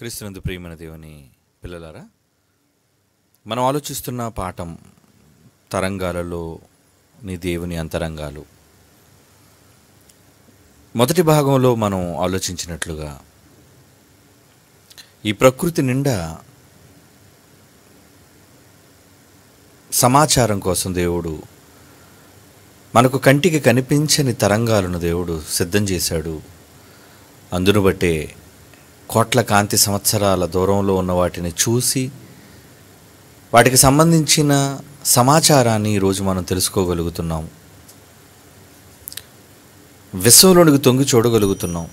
క్రీస్తునందు ప్రియమైన దేవుని పిల్లలారా మనం ఆలోచిస్తున్న పాఠం తరంగాలలో నీ దేవుని అంతరంగాలు. మొదటి భాగంలో మనం ఆలోచించినట్లుగా ఈ ప్రకృతి నిండా సమాచారం కోసం దేవుడు మనకు కంటికి కనిపించని తరంగాలను దేవుడు సిద్ధం చేశాడు. అందును బట్టే కోట్ల కాంతి సంవత్సరాల దూరంలో ఉన్న వాటిని చూసి వాటికి సంబంధించిన సమాచారాన్ని ఈరోజు మనం తెలుసుకోగలుగుతున్నాం. విశ్వంలోనికి తొంగి చూడగలుగుతున్నాం.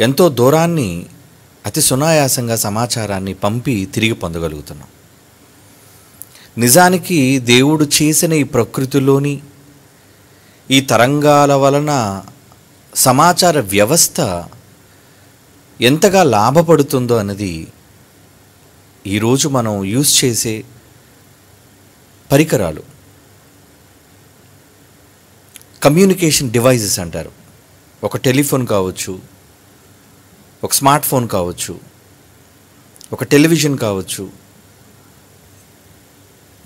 ఎంతో దూరాన్ని అతి సునాయాసంగా సమాచారాన్ని పంపి తిరిగి పొందగలుగుతున్నాం. నిజానికి దేవుడు చేసిన ఈ ప్రకృతిలోని ఈ తరంగాల వలన సమాచార వ్యవస్థ ఎంతగా లాభపడుతుందో అన్నది ఈరోజు మనం యూజ్ చేసే పరికరాలు. కమ్యూనికేషన్ డివైజెస్ అంటారు. ఒక టెలిఫోన్ కావచ్చు ఒక స్మార్ట్ ఫోన్ కావచ్చు ఒక టెలివిజన్ కావచ్చు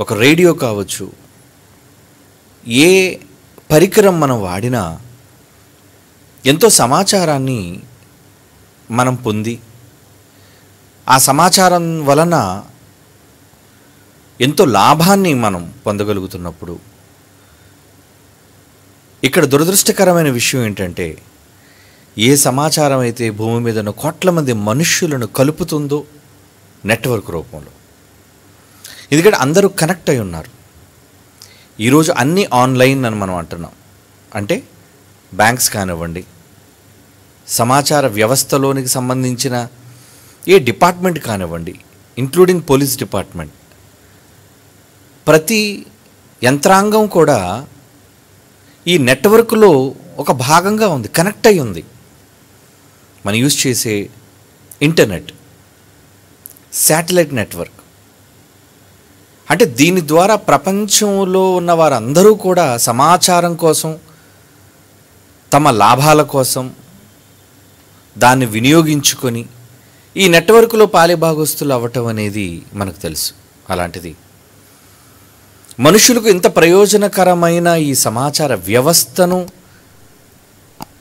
ఒక రేడియో కావచ్చు ఏ పరికరం మనం వాడినా ఎంతో సమాచారాన్ని మనం పొంది. ఆ సమాచారం వలన ఎంతో లాభాన్ని మనం పొందగలుగుతున్నప్పుడు ఇక్కడ దురదృష్టకరమైన విషయం ఏంటంటే ఏ సమాచారం అయితే భూమి మీద ఉన్న కోట్ల మంది మనుష్యులను కలుపుతుందో నెట్వర్క్ రూపంలో. ఎందుకంటే అందరూ కనెక్ట్ అయి ఉన్నారు. ఈరోజు అన్నీ ఆన్లైన్ అని మనం అంటున్నాం. అంటే బ్యాంక్స్ కానివ్వండి సమాచార వ్యవస్థలోనికి సంబంధించిన ఏ డిపార్ట్మెంట్ కానివ్వండి ఇంక్లూడింగ్ పోలీస్ డిపార్ట్మెంట్ ప్రతి యంత్రాంగం కూడా ఈ నెట్వర్క్లో ఒక భాగంగా ఉంది కనెక్ట్ అయి ఉంది. మనం యూజ్ చేసే ఇంటర్నెట్ శాటిలైట్ నెట్వర్క్. అంటే దీని ద్వారా ప్రపంచంలో ఉన్న వారందరూ కూడా సమాచారం కోసం తమ లాభాల కోసం దాన్ని వినియోగించుకొని ఈ నెట్వర్క్లో పాలిభాగస్తులు అవ్వటం అనేది మనకు తెలుసు. అలాంటిది మనుషులకు ఇంత ప్రయోజనకరమైన ఈ సమాచార వ్యవస్థను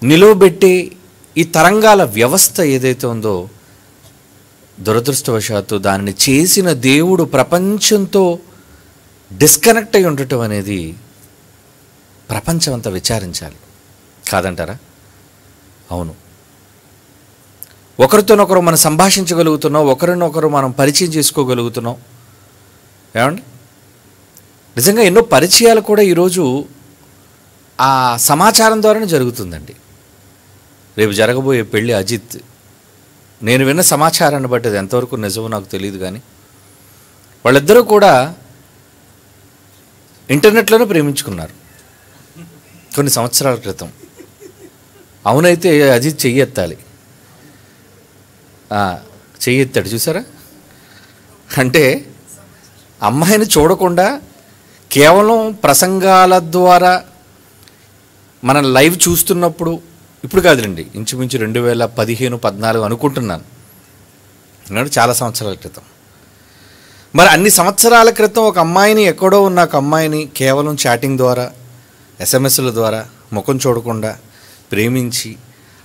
నిలవబెట్టే ఈ తరంగాల వ్యవస్థ ఏదైతే ఉందో దురదృష్టవశాత్తు దానిని చేసిన దేవుడు ప్రపంచంతో డిస్కనెక్ట్ అయి ఉండటం అనేది ప్రపంచం అంతా విచారించాలి. కాదంటారా? అవును. ఒకరితోనొకరు మనం సంభాషించగలుగుతున్నాం ఒకరినొకరు మనం పరిచయం చేసుకోగలుగుతున్నాం. ఏమండి? నిజంగా ఎన్నో పరిచయాలు కూడా ఈరోజు ఆ సమాచారం ద్వారానే జరుగుతుందండి. రేపు జరగబోయే పెళ్ళి అజిత్ నేను విన్న సమాచారాన్ని బట్టి అది ఎంతవరకు నిజమో నాకు తెలియదు కానీ వాళ్ళిద్దరూ కూడా ఇంటర్నెట్లోనే ప్రేమించుకున్నారు కొన్ని సంవత్సరాల క్రితం. అవునైతే అజిత్ చెయ్యెత్తాలి. చేయెత్తాడు చూసారా? అంటే అమ్మాయిని చూడకుండా కేవలం ప్రసంగాల ద్వారా మనం లైవ్ చూస్తున్నప్పుడు ఇప్పుడు కాదులండి ఇంచుమించు రెండు వేల పదిహేను పద్నాలుగు అనుకుంటున్నాను. అన్నాడు చాలా సంవత్సరాల క్రితం. మరి అన్ని సంవత్సరాల క్రితం ఒక అమ్మాయిని ఎక్కడో ఉన్న ఒక అమ్మాయిని కేవలం చాటింగ్ ద్వారా ఎస్ఎంఎస్ల ద్వారా ముఖం చూడకుండా ప్రేమించి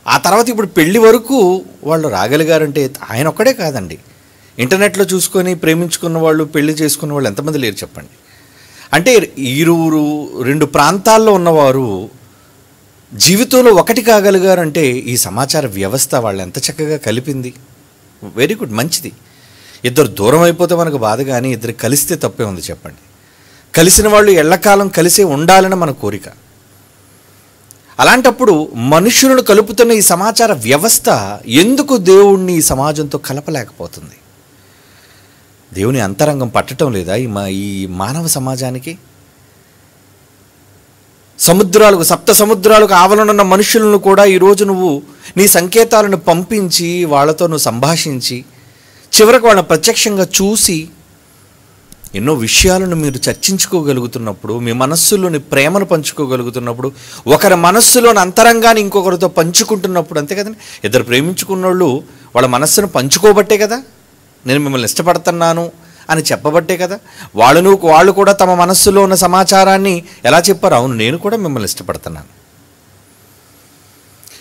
ఆ తర్వాత ఇప్పుడు పెళ్ళి వరకు వాళ్ళు రాగలిగారంటే ఆయన ఒక్కడే కాదండి. ఇంటర్నెట్లో చూసుకొని ప్రేమించుకున్న వాళ్ళు పెళ్ళి చేసుకున్న వాళ్ళు ఎంతమంది లేరు చెప్పండి. అంటే ఇరువురు రెండు ప్రాంతాల్లో ఉన్నవారు జీవితంలో ఒకటి కాగలిగారంటే ఈ సమాచార వ్యవస్థ వాళ్ళు ఎంత చక్కగా కలిపింది. వెరీ గుడ్ మంచిది. ఇద్దరు దూరం అయిపోతే మనకు బాధ కానీ ఇద్దరు కలిస్తే తప్పే ఉంది చెప్పండి. కలిసిన వాళ్ళు ఎళ్ళకాలం కలిసే ఉండాలని మన కోరిక. అలాంటప్పుడు మనుషులను కలుపుతున్న ఈ సమాచార వ్యవస్థ ఎందుకు దేవుణ్ణి ఈ సమాజంతో కలపలేకపోతుంది? దేవుని అంతరంగం పట్టడం లేదా ఈ మా ఈ మానవ సమాజానికి? సముద్రాలకు సప్త సముద్రాలకు ఆవలనున్న మనుషులను కూడా ఈరోజు నువ్వు నీ సంకేతాలను పంపించి వాళ్ళతో నువ్వు సంభాషించి చివరకు వాళ్ళని ప్రత్యక్షంగా చూసి ఎన్నో విషయాలను మీరు చర్చించుకోగలుగుతున్నప్పుడు మీ మనస్సులోని ప్రేమను పంచుకోగలుగుతున్నప్పుడు ఒకరి మనస్సులోని అంతరంగాన్ని ఇంకొకరితో పంచుకుంటున్నప్పుడు అంతే కదండి? ఇద్దరు ప్రేమించుకున్న వాళ్ళు వాళ్ళ మనస్సును పంచుకోబట్టే కదా? నేను మిమ్మల్ని ఇష్టపడుతున్నాను అని చెప్పబట్టే కదా? వాళ్ళను వాళ్ళు కూడా తమ మనస్సులో ఉన్న సమాచారాన్ని ఎలా చెప్పారు? అవును నేను కూడా మిమ్మల్ని ఇష్టపడుతున్నాను.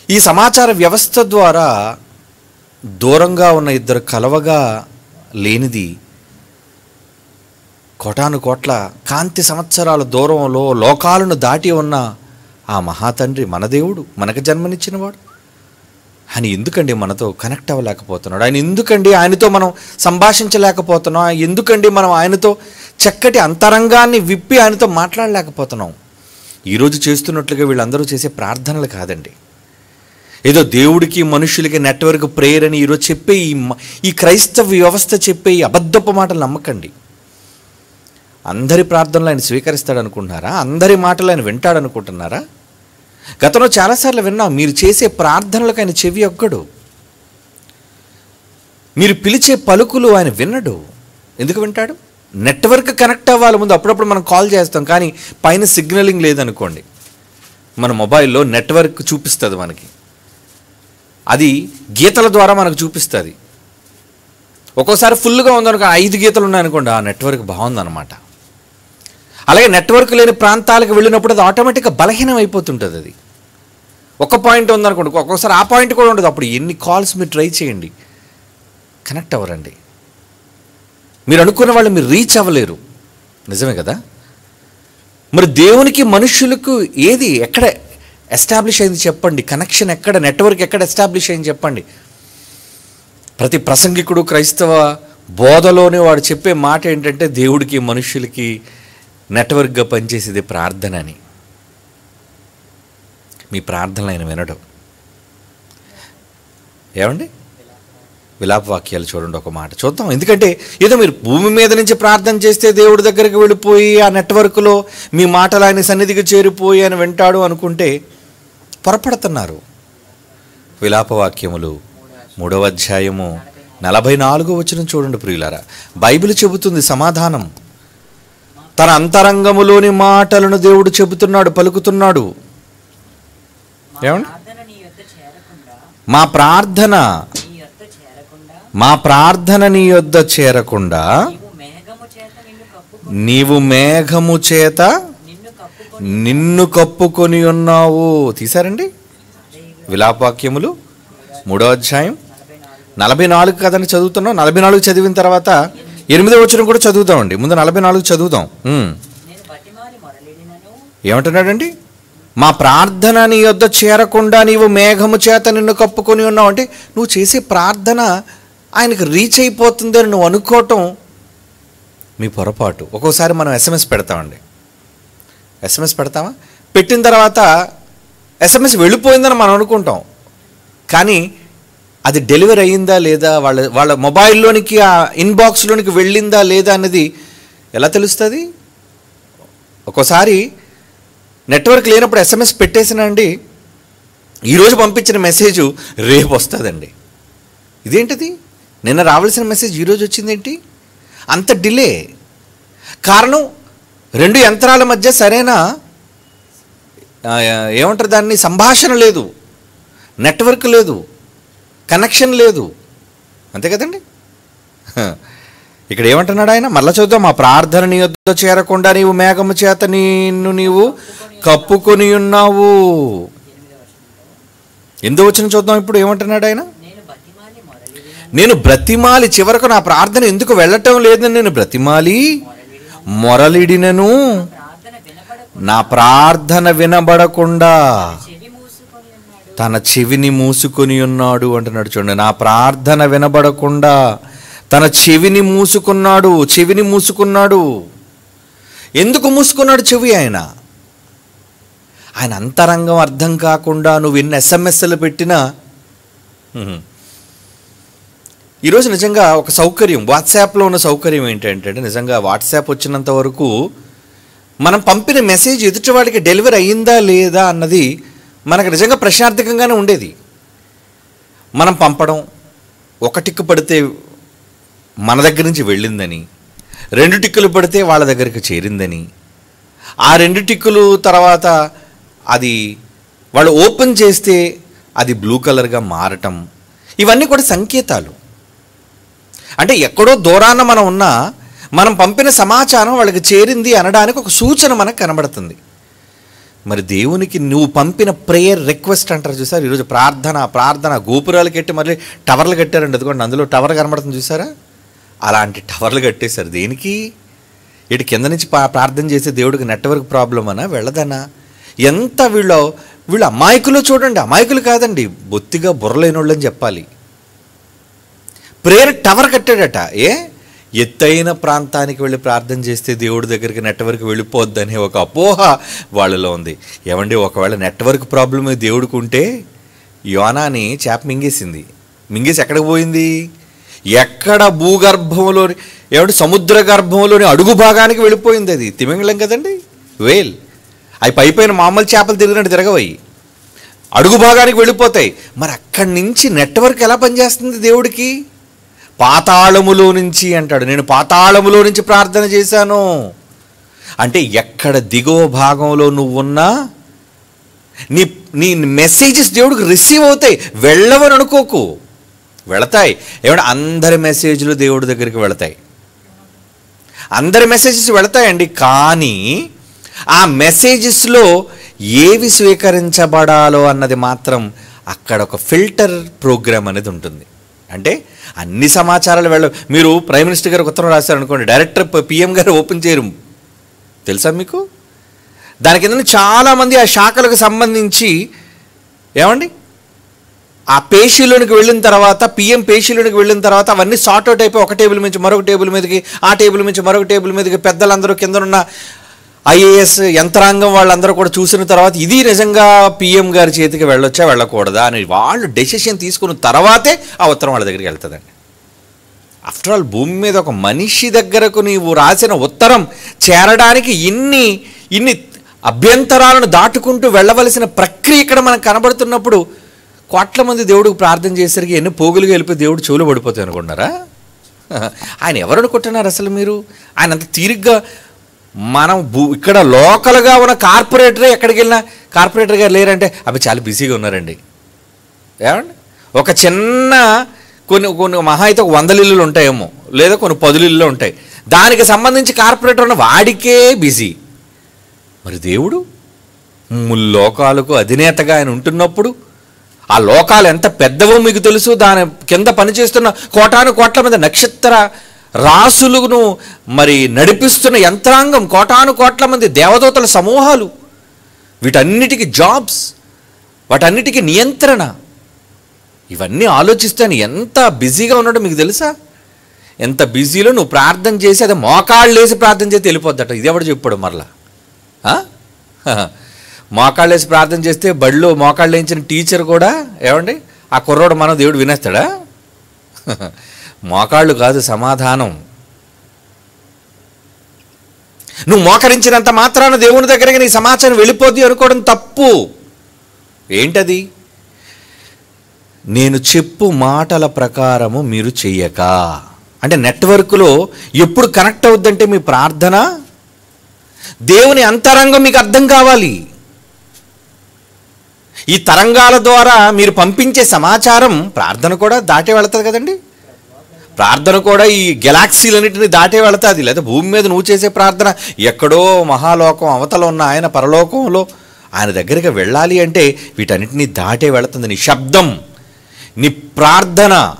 ఈ సమాచార వ్యవస్థ ద్వారా దూరంగా ఉన్న ఇద్దరు కలవగా లేనిది కోటాను కోట్ల కాంతి సంవత్సరాల దూరంలో లోకాలను దాటి ఉన్న ఆ మహాతండ్రి మన దేవుడు మనకు జన్మనిచ్చినవాడు. ఆయన ఎందుకండి మనతో కనెక్ట్ అవ్వలేకపోతున్నాడు? ఆయన ఎందుకండి ఆయనతో మనం సంభాషించలేకపోతున్నాం? ఎందుకండి మనం ఆయనతో చక్కటి అంతరంగాన్ని విప్పి ఆయనతో మాట్లాడలేకపోతున్నాం? ఈరోజు చేస్తున్నట్లుగా వీళ్ళందరూ చేసే ప్రార్థనలు కాదండి. ఏదో దేవుడికి మనుషులకి నెట్వర్క్ ప్రేయర్ అని ఈరోజు చెప్పే ఈ మ- ఈ క్రైస్తవ వ్యవస్థ చెప్పే ఈ అబద్ధపు మాటలు నమ్మకండి. అందరి ప్రార్థనలు ఆయన స్వీకరిస్తాడు అనుకుంటున్నారా అందరి మాటలు ఆయన వింటాడు అనుకుంటున్నారా గతంలో చాలాసార్లు విన్నాం మీరు చేసే ప్రార్థనలకు ఆయన చెవి ఒక్కడు మీరు పిలిచే పలుకులు ఆయన వినడు ఎందుకు వింటాడు? నెట్వర్క్ కనెక్ట్ అవ్వాలి ముందు అప్పుడప్పుడు మనం కాల్ చేస్తాం కానీ పైన సిగ్నలింగ్ లేదనుకోండి. మన మొబైల్లో నెట్వర్క్ చూపిస్తుంది మనకి. అది గీతల ద్వారా మనకు చూపిస్తుంది. ఒక్కోసారి ఫుల్గా ఉందనుకో ఐదు గీతలు ఉన్నాయనుకోండి ఆ నెట్వర్క్ బాగుందన్నమాట. అలాగే నెట్వర్క్ లేని ప్రాంతాలకు వెళ్ళినప్పుడు అది ఆటోమేటిక్గా బలహీనం అయిపోతుంటుంది అది. ఒక పాయింట్ ఉందనుకోండి ఒక్కొక్కసారి ఆ పాయింట్ కూడా ఉండదు. అప్పుడు ఎన్ని కాల్స్ మీరు ట్రై చేయండి. కనెక్ట్ అవ్వరండి. మీరు అనుకున్న వాళ్ళు మీరు రీచ్ అవ్వలేరు. నిజమే కదా? మరి దేవునికి మనుషులకు ఏది ఎక్కడ ఎస్టాబ్లిష్ అయింది చెప్పండి. కనెక్షన్ ఎక్కడ నెట్వర్క్ ఎక్కడ ఎస్టాబ్లిష్ అయింది చెప్పండి. ప్రతి ప్రసంగికుడు క్రైస్తవ బోధలోనే వాడు చెప్పే మాట ఏంటంటే దేవుడికి మనుషులకి నెట్వర్క్గా పనిచేసేది ప్రార్థన అని. మీ ప్రార్థనలు ఆయన వినడం. ఏమండి? విలాప వాక్యాలు చూడండి ఒక మాట. చూద్దాం. ఎందుకంటే ఏదో మీరు భూమి మీద నుంచి ప్రార్థన చేస్తే దేవుడి దగ్గరికి వెళ్ళిపోయి ఆ నెట్వర్క్లో మీ మాటలు ఆయన సన్నిధికి చేరిపోయి ఆయన వింటాడు అనుకుంటే పొరపడుతున్నారు. విలాప వాక్యములు మూడవ అధ్యాయము నలభై నాలుగో వచ్చిన చూడండి ప్రియులారా. బైబిల్ చెబుతుంది సమాధానం. తన అంతరంగములోని మాటలను దేవుడు చెబుతున్నాడు పలుకుతున్నాడు. ఏమండి? మా ప్రార్థన మా ప్రార్థన నీ యొద్ద చేరకుండా నీవు మేఘము చేత నిన్ను కప్పుకొని ఉన్నావు. తీసారండి విలాపాక్యములు మూడో అధ్యాయం. నలభై నాలుగు కథని చదువుతున్నావు చదువుతున్నాం. నలభై నాలుగు చదివిన తర్వాత ఎనిమిదో వచ్చిన కూడా చదువుతామండి. ముందు నలభై నాలుగు చదువుతాం. ఏమంటున్నాడండి? మా ప్రార్థన నీ యొద్ద చేరకుండా నీవు మేఘము చేత నిన్ను కప్పుకొని ఉన్నావు. అంటే నువ్వు చేసే ప్రార్థన ఆయనకు రీచ్ అయిపోతుందని నువ్వు అనుకోవటం మీ పొరపాటు. ఒక్కోసారి మనం ఎస్ఎంఎస్ పెడతామండి. ఎస్ఎంఎస్ పెడతామా? పెట్టిన తర్వాత ఎస్ఎంఎస్ వెళ్ళిపోయిందని మనం అనుకుంటాం. కానీ అది డెలివరీ అయ్యిందా లేదా? వాళ్ళ వాళ్ళ మొబైల్లోనికి ఆ ఇన్బాక్స్లోనికి వెళ్ళిందా లేదా అన్నది ఎలా తెలుస్తుంది? ఒక్కోసారి నెట్వర్క్ లేనప్పుడు ఎస్ఎంఎస్ పెట్టేసినండి ఈరోజు పంపించిన మెసేజ్ రేపు వస్తుందండి. ఇదేంటిది? నిన్న రావాల్సిన మెసేజ్ ఈరోజు వచ్చిందేంటి? అంత డిలే. కారణం రెండు యంత్రాల మధ్య సరైన ఏమంటారు దాన్ని సంభాషణ లేదు. నెట్వర్క్ లేదు. కనెక్షన్ లేదు. అంతే కదండి? ఇక్కడ ఏమంటున్నాడు ఆయన? మళ్ళా చూద్దాం మా ప్రార్థన నీ వద్ద చేరకుండా నీవు మేఘము చేత నిన్ను నీవు కప్పుకొని ఉన్నావు. ఎందు వచ్చిన చూద్దాం. ఇప్పుడు ఏమంటున్నాడు ఆయన? నేను బ్రతిమాలి. చివరకు నా ప్రార్థన ఎందుకు వెళ్ళటం లేదని నేను బ్రతిమాలి. మొరలిడినను. నా ప్రార్థన వినబడకుండా. తన చెవిని మూసుకొని ఉన్నాడు అంటున్నాడు చూడండి. నా ప్రార్థన వినబడకుండా తన చెవిని మూసుకున్నాడు చెవిని మూసుకున్నాడు. ఎందుకు మూసుకున్నాడు చెవి ఆయన? ఆయన అంతరంగం అర్థం కాకుండా నువ్వు ఎన్ని ఎస్ఎంఎస్లు పెట్టినా ఈరోజు నిజంగా ఒక సౌకర్యం వాట్సాప్లో ఉన్న సౌకర్యం ఏంటంటే నిజంగా వాట్సాప్ వచ్చినంత వరకు మనం పంపిన మెసేజ్ ఎదుటివాడికి డెలివరీ అయ్యిందా లేదా అన్నది మనకు నిజంగా ప్రశ్నార్థకంగానే ఉండేది. మనం పంపడం ఒక టిక్కు పడితే మన దగ్గర నుంచి వెళ్ళిందని రెండు టిక్కులు పడితే వాళ్ళ దగ్గరికి చేరిందని ఆ రెండు టిక్కులు తర్వాత అది వాళ్ళు ఓపెన్ చేస్తే అది బ్లూ కలర్గా మారటం ఇవన్నీ కూడా సంకేతాలు. అంటే ఎక్కడో దూరాన మనం ఉన్నా మనం పంపిన సమాచారం వాళ్ళకి చేరింది అనడానికి ఒక సూచన మనకు కనబడుతుంది. మరి దేవునికి నువ్వు పంపిన ప్రేయర్ రిక్వెస్ట్ అంటారు చూసారు? ఈరోజు ప్రార్థన ప్రార్థన గోపురాలు కట్టి మళ్ళీ టవర్లు కట్టారండి. అదిగోండి అందులో టవర్ కనబడుతుంది చూసారా? అలాంటి టవర్లు కట్టేశారు. దేనికి? ఇటు కింద నుంచి ప్రార్థన చేసే దేవుడికి నెట్వర్క్ ప్రాబ్లం అనా వెళ్ళదనా? ఎంత వీళ్ళు వీళ్ళు అమాయకులు చూడండి. అమాయకులు కాదండి. బొత్తిగా బుర్రలేని వాళ్ళని చెప్పాలి. ప్రేయర్ టవర్ కట్టాడట. ఏ? ఎత్తైన ప్రాంతానికి వెళ్ళి ప్రార్థన చేస్తే దేవుడి దగ్గరికి నెట్వర్క్ వెళ్ళిపోద్దనే ఒక అపోహ వాళ్ళలో ఉంది. ఏమండి ఒకవేళ నెట్వర్క్ ప్రాబ్లమ్ దేవుడికి ఉంటే యోనాని చేప మింగేసింది. మింగేసి ఎక్కడికి పోయింది? ఎక్కడ భూగర్భంలోని ఏమంటే సముద్ర గర్భంలోని అడుగు భాగానికి వెళ్ళిపోయింది అది. తిమింగళం కదండి? వేల్. అవి పైపైన మామూలు చేపలు తిరిగినట్టు తిరగవయి అడుగు భాగానికి వెళ్ళిపోతాయి. మరి అక్కడి నుంచి నెట్వర్క్ ఎలా పనిచేస్తుంది దేవుడికి? పాతాళములో నుంచి అంటాడు. నేను పాతాళములో నుంచి ప్రార్థన చేశాను. అంటే ఎక్కడ దిగువ భాగంలో నువ్వున్నా నీ నీ మెసేజెస్ దేవుడికి రిసీవ్ అవుతాయి. వెళ్ళవని అనుకోకు. వెళతాయి. ఏమంటే అందరి మెసేజ్లు దేవుడి దగ్గరికి వెళతాయి. అందరి మెసేజెస్ వెళతాయండి. కానీ ఆ మెసేజెస్లో ఏవి స్వీకరించబడాలో అన్నది మాత్రం అక్కడ ఒక ఫిల్టర్ ప్రోగ్రామ్ అనేది ఉంటుంది. అంటే అన్ని సమాచారాలు వెళ్ళ మీరు ప్రైమ్ మినిస్టర్ గారు ఉత్తరం రాశారనుకోండి డైరెక్టర్ పిఎం గారు ఓపెన్ చేయరు. తెలుసా మీకు? దాని కింద చాలామంది ఆ శాఖలకు సంబంధించి ఏమండి? ఆ పేషీలోనికి వెళ్ళిన తర్వాత పిఎం పేషీలోనికి వెళ్ళిన తర్వాత అవన్నీ సార్ట్అవుట్ అయిపోయి ఒక టేబుల్ నుంచి మరొక టేబుల్ మీదకి ఆ టేబుల్ నుంచి మరొక టేబుల్ మీదకి పెద్దలందరూ కిందనున్న ఐఏఎస్ యంత్రాంగం వాళ్ళందరూ కూడా చూసిన తర్వాత ఇది నిజంగా పిఎం గారి చేతికి వెళ్ళొచ్చా వెళ్ళకూడదా అని వాళ్ళు డెసిషన్ తీసుకున్న తర్వాతే ఆ ఉత్తరం వాళ్ళ దగ్గరికి వెళ్తుందండి. ఆఫ్టర్ ఆల్ భూమి మీద ఒక మనిషి దగ్గరకు నీవు రాసిన ఉత్తరం చేరడానికి ఇన్ని ఇన్ని అభ్యంతరాలను దాటుకుంటూ వెళ్ళవలసిన ప్రక్రియ ఇక్కడ మనకు కనబడుతున్నప్పుడు కోట్ల మంది దేవుడికి ప్రార్థన చేసరికి ఎన్ని పోగులుగా వెళ్ళిపోయి దేవుడు చెవులు పడిపోతాయి అనుకుంటున్నారా? ఆయన ఎవరు అనుకుంటున్నారు అసలు మీరు? ఆయన అంత తీరిగ్గా మనం భూ ఇక్కడ లోకల్గా ఉన్న కార్పొరేటరే ఎక్కడికి వెళ్ళినా కార్పొరేటర్ గారు లేరంటే అవి చాలా బిజీగా ఉన్నారండి. ఏమండి? ఒక చిన్న కొన్ని కొన్ని మహా అయితే ఒక వందల ఇల్లులు ఉంటాయేమో లేదా కొన్ని పదులు ఇల్లు ఉంటాయి. దానికి సంబంధించి కార్పొరేటర్ ఉన్న వాడికే బిజీ. మరి దేవుడు లోకాలకు అధినేతగా ఆయన ఉంటున్నప్పుడు ఆ లోకాలు ఎంత పెద్దవో మీకు తెలుసు దాని కింద పనిచేస్తున్న కోటాను కోట్ల మీద నక్షత్ర రాసులను మరి నడిపిస్తున్న యంత్రాంగం కోటాను కోట్ల మంది దేవదూతల సమూహాలు. వీటన్నిటికీ జాబ్స్ వాటన్నిటికీ నియంత్రణ. ఇవన్నీ ఆలోచిస్తే ఎంత బిజీగా ఉన్నాడో మీకు తెలుసా? ఎంత బిజీలో నువ్వు ప్రార్థన చేసి అది మోకాళ్ళు వేసి ప్రార్థన చేసి వెళ్ళిపోద్దట. ఇది ఎవడు చెప్పాడు మరలా? మోకాళ్ళు వేసి ప్రార్థన చేస్తే బడిలో మోకాళ్ళు వేయించిన టీచర్ కూడా ఏమండి? ఆ కుర్రోడు మనం దేవుడు వినేస్తాడా? మోకాళ్ళు కాదు సమాధానం. నువ్వు మోకరించినంత మాత్రాన దేవుని దగ్గరికి నీ సమాచారం వెళ్ళిపోద్ది అనుకోవడం తప్పు. ఏంటది? నేను చెప్పు మాటల ప్రకారము మీరు చెయ్యక. అంటే నెట్వర్క్లో ఎప్పుడు కనెక్ట్ అవుద్దంటే మీ ప్రార్థన? దేవుని అంతరంగం మీకు అర్థం కావాలి. ఈ తరంగాల ద్వారా మీరు పంపించే సమాచారం ప్రార్థన కూడా దాటే వెళుతుంది కదండి? ప్రార్థన కూడా ఈ గెలాక్సీలన్నింటినీ దాటే వెళతాది. లేదా భూమి మీద నువ్వు చేసే ప్రార్థన ఎక్కడో మహాలోకం అవతల ఉన్న ఆయన పరలోకంలో ఆయన దగ్గరికి వెళ్ళాలి అంటే వీటన్నిటినీ దాటే వెళుతుంది. నీ శబ్దం నీ ప్రార్థన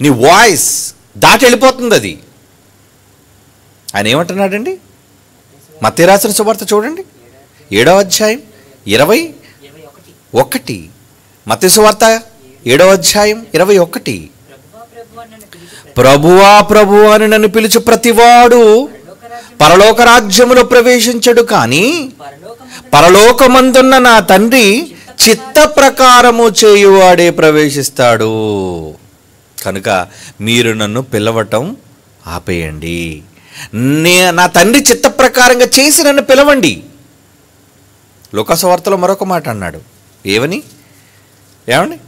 నీ వాయిస్ దాటి వెళ్ళిపోతుంది అది. ఆయన ఏమంటున్నాడండి? మత్తిరాసిన రాసిన సువార్త చూడండి. ఏడవ అధ్యాయం ఇరవై ఒకటి. ఒకటి సువార్త ఏడవ అధ్యాయం ఇరవై ఒకటి. ప్రభువా ప్రభు ప్రభు అని నన్ను పిలుచు ప్రతివాడు పరలోక రాజ్యములో ప్రవేశించడు కానీ పరలోకమందున్న నా తండ్రి చిత్త ప్రకారము చేయువాడే ప్రవేశిస్తాడు. కనుక మీరు నన్ను పిలవటం ఆపేయండి. నే నా తండ్రి చిత్త ప్రకారంగా చేసి నన్ను పిలవండి. లోకసవార్తలో మరొక మాట అన్నాడు. ఏమని? ఏమండి?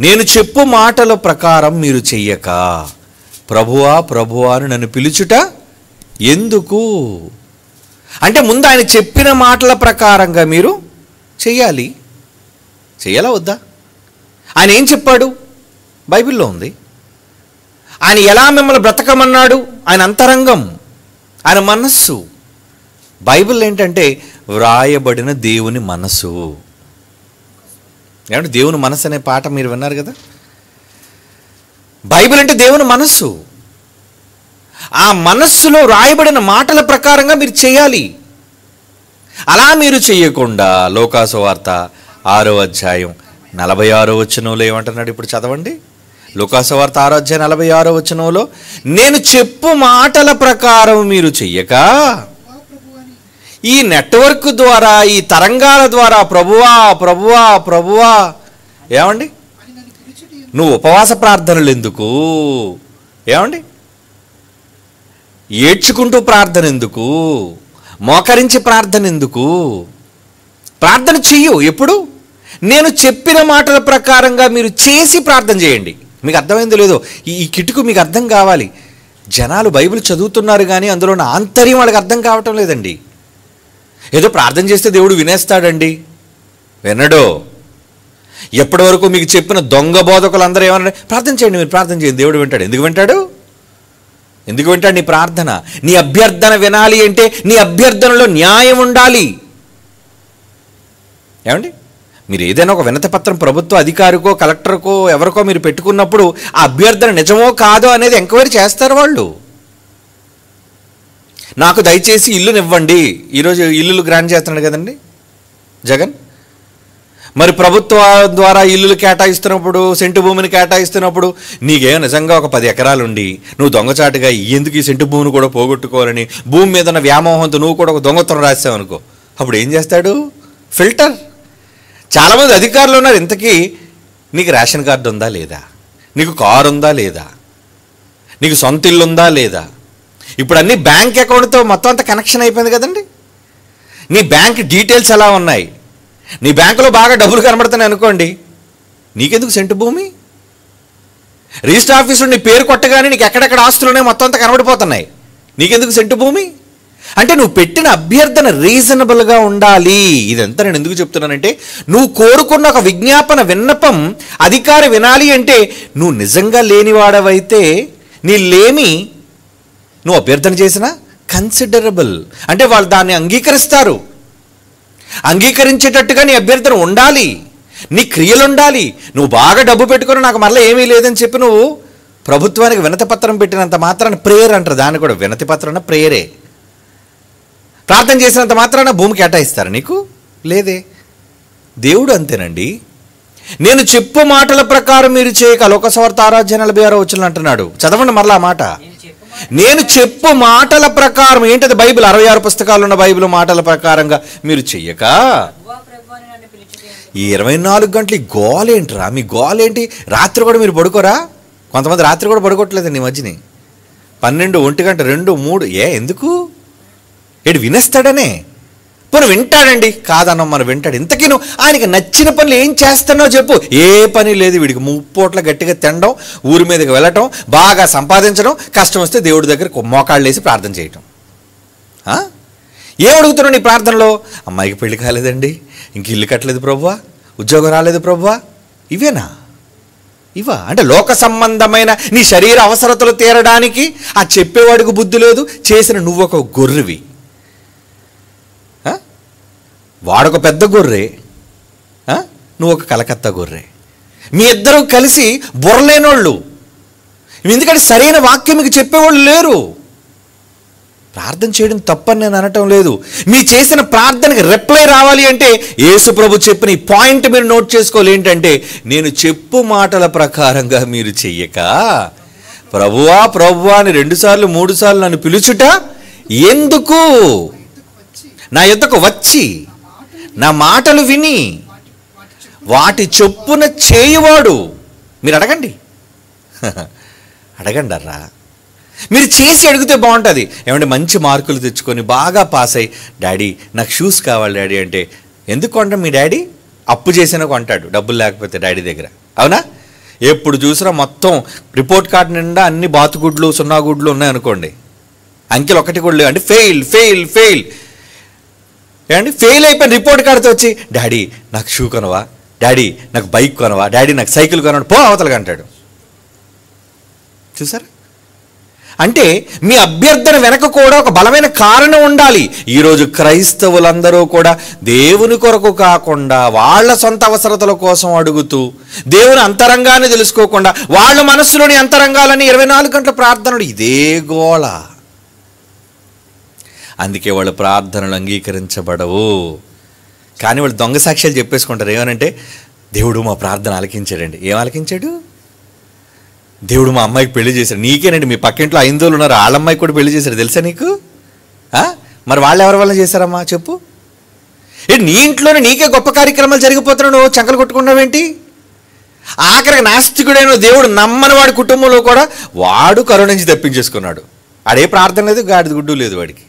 నేను చెప్పు మాటల ప్రకారం మీరు చెయ్యక. ప్రభువా ప్రభువా అని నన్ను పిలుచుట ఎందుకు? అంటే ముందు ఆయన చెప్పిన మాటల ప్రకారంగా మీరు చెయ్యాలి. చెయ్యాలా వద్దా? ఆయన ఏం చెప్పాడు? బైబిల్లో ఉంది. ఆయన ఎలా మిమ్మల్ని బ్రతకమన్నాడు? ఆయన అంతరంగం ఆయన మనస్సు. బైబిల్ ఏంటంటే వ్రాయబడిన దేవుని మనసు ఏమంటే దేవుని మనసు అనే పాట మీరు విన్నారు కదా? బైబిల్ అంటే దేవుని మనస్సు. ఆ మనస్సులో రాయబడిన మాటల ప్రకారంగా మీరు చేయాలి. అలా మీరు చేయకుండా లోకాసు వార్త ఆరో అధ్యాయం నలభై ఆరో వచనంలో ఏమంటున్నాడు ఇప్పుడు చదవండి. లోకాసు వార్త ఆరో అధ్యాయం నలభై ఆరో వచనంలో నేను చెప్పు మాటల ప్రకారం మీరు చెయ్యక ఈ నెట్వర్క్ ద్వారా ఈ తరంగాల ద్వారా ప్రభువా ప్రభువా ప్రభువా. ఏమండి? నువ్వు ఉపవాస ప్రార్థనలు ఎందుకు? ఏమండి? ఏడ్చుకుంటూ ప్రార్థన ఎందుకు? మోకరించి ప్రార్థన ఎందుకు? ప్రార్థన చెయ్యు ఎప్పుడు? నేను చెప్పిన మాటల ప్రకారంగా మీరు చేసి ప్రార్థన చేయండి. మీకు అర్థమైందో లేదో? ఈ కిటుకు మీకు అర్థం కావాలి. జనాలు బైబిల్ చదువుతున్నారు కానీ అందులో ఆంతర్యం వాళ్ళకి అర్థం కావటం లేదండి. ఏదో ప్రార్థన చేస్తే దేవుడు వినేస్తాడండి. వినడో. ఎప్పటి వరకు మీకు చెప్పిన దొంగ బోధకులు అందరూ ఏమన్నా ప్రార్థన చేయండి మీరు ప్రార్థన చేయండి దేవుడు వింటాడు. ఎందుకు వింటాడు? ఎందుకు వింటాడు నీ ప్రార్థన? నీ అభ్యర్థన వినాలి అంటే నీ అభ్యర్థనలో న్యాయం ఉండాలి. ఏమండి? మీరు ఏదైనా ఒక వినత పత్రం ప్రభుత్వ అధికారికో కలెక్టర్కో ఎవరికో మీరు పెట్టుకున్నప్పుడు ఆ అభ్యర్థన నిజమో కాదో అనేది ఎంక్వైరీ చేస్తారు వాళ్ళు. నాకు దయచేసి ఇల్లునివ్వండి. ఈరోజు ఇల్లులు గ్రాంట్ చేస్తున్నాడు కదండి? జగన్? మరి ప్రభుత్వ ద్వారా ఇల్లులు కేటాయిస్తున్నప్పుడు సెంటు భూమిని కేటాయిస్తున్నప్పుడు నీకే నిజంగా ఒక పది ఎకరాలు ఉండి నువ్వు దొంగచాటుగా ఎందుకు ఈ సెంటు భూమిని కూడా పోగొట్టుకోవాలని భూమి మీద ఉన్న వ్యామోహంతో నువ్వు కూడా ఒక దొంగతనం రాసావు అనుకో అప్పుడు ఏం చేస్తాడు? ఫిల్టర్. చాలామంది అధికారులు ఉన్నారు ఇంతకీ. నీకు రేషన్ కార్డు ఉందా లేదా? నీకు కారు ఉందా లేదా? నీకు సొంత ఇల్లు ఉందా లేదా? ఇప్పుడు అన్ని బ్యాంక్ అకౌంట్తో మొత్తం అంతా కనెక్షన్ అయిపోయింది కదండి. నీ బ్యాంక్ డీటెయిల్స్ ఎలా ఉన్నాయి? నీ బ్యాంకులో బాగా డబ్బులు కనబడుతున్నాయి అనుకోండి నీకెందుకు సెంటు భూమి? రిజిస్టర్ ఆఫీసులో నీ పేరు కొట్టగానే నీకు ఎక్కడెక్కడ ఆస్తులు మొత్తం అంతా కనబడిపోతున్నాయి. నీకెందుకు సెంటు భూమి? అంటే నువ్వు పెట్టిన అభ్యర్థన రీజనబుల్గా ఉండాలి. ఇదంతా నేను ఎందుకు చెప్తున్నానంటే నువ్వు కోరుకున్న ఒక విజ్ఞాపన విన్నపం అధికారి వినాలి అంటే నువ్వు నిజంగా లేనివాడవైతే నీ లేమి నువ్వు అభ్యర్థన చేసినా కన్సిడరబుల్ అంటే వాళ్ళు దాన్ని అంగీకరిస్తారు. అంగీకరించేటట్టుగా నీ అభ్యర్థన ఉండాలి. నీ క్రియలు ఉండాలి. నువ్వు బాగా డబ్బు పెట్టుకుని నాకు మళ్ళీ ఏమీ లేదని చెప్పి నువ్వు ప్రభుత్వానికి వినతి పత్రం పెట్టినంత మాత్రాన ప్రేయర్ అంటారు. దాన్ని కూడా వినతి పత్రం ప్రేయరే ప్రార్థన చేసినంత మాత్రాన భూమి కేటాయిస్తారు. నీకు? లేదే. దేవుడు అంతేనండి. నేను చెప్పు మాటల ప్రకారం మీరు చేయక లోకసవర్త ఆరాధ్య నలభై ఆరో వచ్చిన అంటున్నాడు. చదవండి మరలా మాట. నేను చెప్పు మాటల ప్రకారం ఏంటది బైబిల్? అరవై ఆరు పుస్తకాలు ఉన్న బైబిల్ మాటల ప్రకారంగా మీరు చెయ్యక? ఈ ఇరవై నాలుగు గంటలు ఈ గోలేంట్రా మీ గోలేంటి రాత్రి కూడా మీరు పడుకోరా? కొంతమంది రాత్రి కూడా పడుకోవట్లేదు నీ మధ్యని. పన్నెండు ఒంటి గంట రెండు మూడు ఏ ఎందుకు? ఏడు వినేస్తాడనే. పోను వింటాడండి? కాదన్న మనం వింటాడు. ఇంతకీ నువ్వు ఆయనకి నచ్చిన పనులు ఏం చేస్తున్నావు చెప్పు. ఏ పని లేదు వీడికి. ముప్పోట్ల గట్టిగా తినడం ఊరి మీదకి వెళ్ళటం బాగా సంపాదించడం కష్టం వస్తే దేవుడి దగ్గర మోకాళ్ళు వేసి ప్రార్థన చేయటం. ఏం అడుగుతున్నావు నీ ప్రార్థనలో? అమ్మాయికి పెళ్ళి కాలేదండి. ఇంక ఇల్లు కట్టలేదు ప్రవ్వా. ఉద్యోగం రాలేదు ప్రవ్వా. ఇవేనా? ఇవా? అంటే లోక సంబంధమైన నీ శరీర అవసరతలు తీరడానికి ఆ చెప్పేవాడికి బుద్ధి లేదు చేసిన నువ్వు ఒక గొర్రెవి. వాడొక పెద్ద గొర్రె నువ్వు ఒక కలకత్తా గొర్రె. మీ ఇద్దరు కలిసి బుర్రలేనోళ్ళు. ఎందుకంటే సరైన వాక్యం మీకు చెప్పేవాళ్ళు లేరు. ప్రార్థన చేయడం తప్పని నేను అనటం లేదు. మీ చేసిన ప్రార్థనకి రిప్లై రావాలి అంటే యేసు ప్రభు చెప్పిన ఈ పాయింట్ మీరు నోట్ చేసుకోవాలి ఏంటంటే నేను చెప్పు మాటల ప్రకారంగా మీరు చెయ్యక ప్రభువా ప్రభువా అని రెండుసార్లు మూడు సార్లు నన్ను పిలుచుట ఎందుకు? నా యొద్దకు వచ్చి నా మాటలు విని వాటి చొప్పున చేయువాడు. మీరు అడగండి. అడగండి అర్రా. మీరు చేసి అడిగితే బాగుంటుంది. ఏమంటే మంచి మార్కులు తెచ్చుకొని బాగా పాస్ అయ్యి డాడీ నాకు షూస్ కావాలి డాడీ అంటే ఎందుకు కొంటాం మీ డాడీ? అప్పు చేసినా కొంటాడు డబ్బులు లేకపోతే డాడీ దగ్గర. అవునా? ఎప్పుడు చూసినా మొత్తం రిపోర్ట్ కార్డు నిండా అన్ని బాతుగుడ్లు సున్నాగుడ్లు ఉన్నాయనుకోండి. అంకెలు ఒకటి కూడా లేవు అంటే ఫెయిల్ ఫెయిల్ ఫెయిల్. ఏమండి? ఫెయిల్ అయిపోయిన రిపోర్ట్ కార్డుతో వచ్చి డాడీ నాకు షూ కొనవా? డాడీ నాకు బైక్ కొనవా? డాడీ నాకు సైకిల్ కొనవా? పో అవతలగా అంటాడు. చూసారా? అంటే మీ అభ్యర్థన వెనక కూడా ఒక బలమైన కారణం ఉండాలి. ఈరోజు క్రైస్తవులందరూ కూడా దేవుని కొరకు కాకుండా వాళ్ళ సొంత అవసరతల కోసం అడుగుతూ దేవుని అంతరంగాన్ని తెలుసుకోకుండా వాళ్ళ మనస్సులోని అంతరంగాలని ఇరవై నాలుగు గంటల ప్రార్థనలు ఇదే గోళ. అందుకే వాళ్ళ ప్రార్థనలు అంగీకరించబడవు. కానీ వాళ్ళు దొంగ సాక్ష్యాలు చెప్పేసుకుంటారు. ఏమనంటే దేవుడు మా ప్రార్థన ఆలకించాడండి. ఏం ఆలకించాడు? దేవుడు మా అమ్మాయికి పెళ్ళి చేశాడు. నీకేనండి మీ పక్కింట్లో ఐదులు ఉన్నారు. వాళ్ళ అమ్మాయికి కూడా పెళ్ళి చేశాడు తెలుసా నీకు? మరి వాళ్ళు ఎవరి వల్ల చేశారమ్మా? చెప్పు. ఏ నీ ఇంట్లోనే నీకే గొప్ప కార్యక్రమాలు జరిగిపోతున్నావు నువ్వు చంకలు కొట్టుకున్నావేంటి? ఆఖరికి నాస్తికుడైన దేవుడు నమ్మని వాడి కుటుంబంలో కూడా వాడు కరుణించి నుంచి తప్పించేసుకున్నాడు. ఆడే ప్రార్థన లేదు గాడిద గుడ్డు లేదు వాడికి.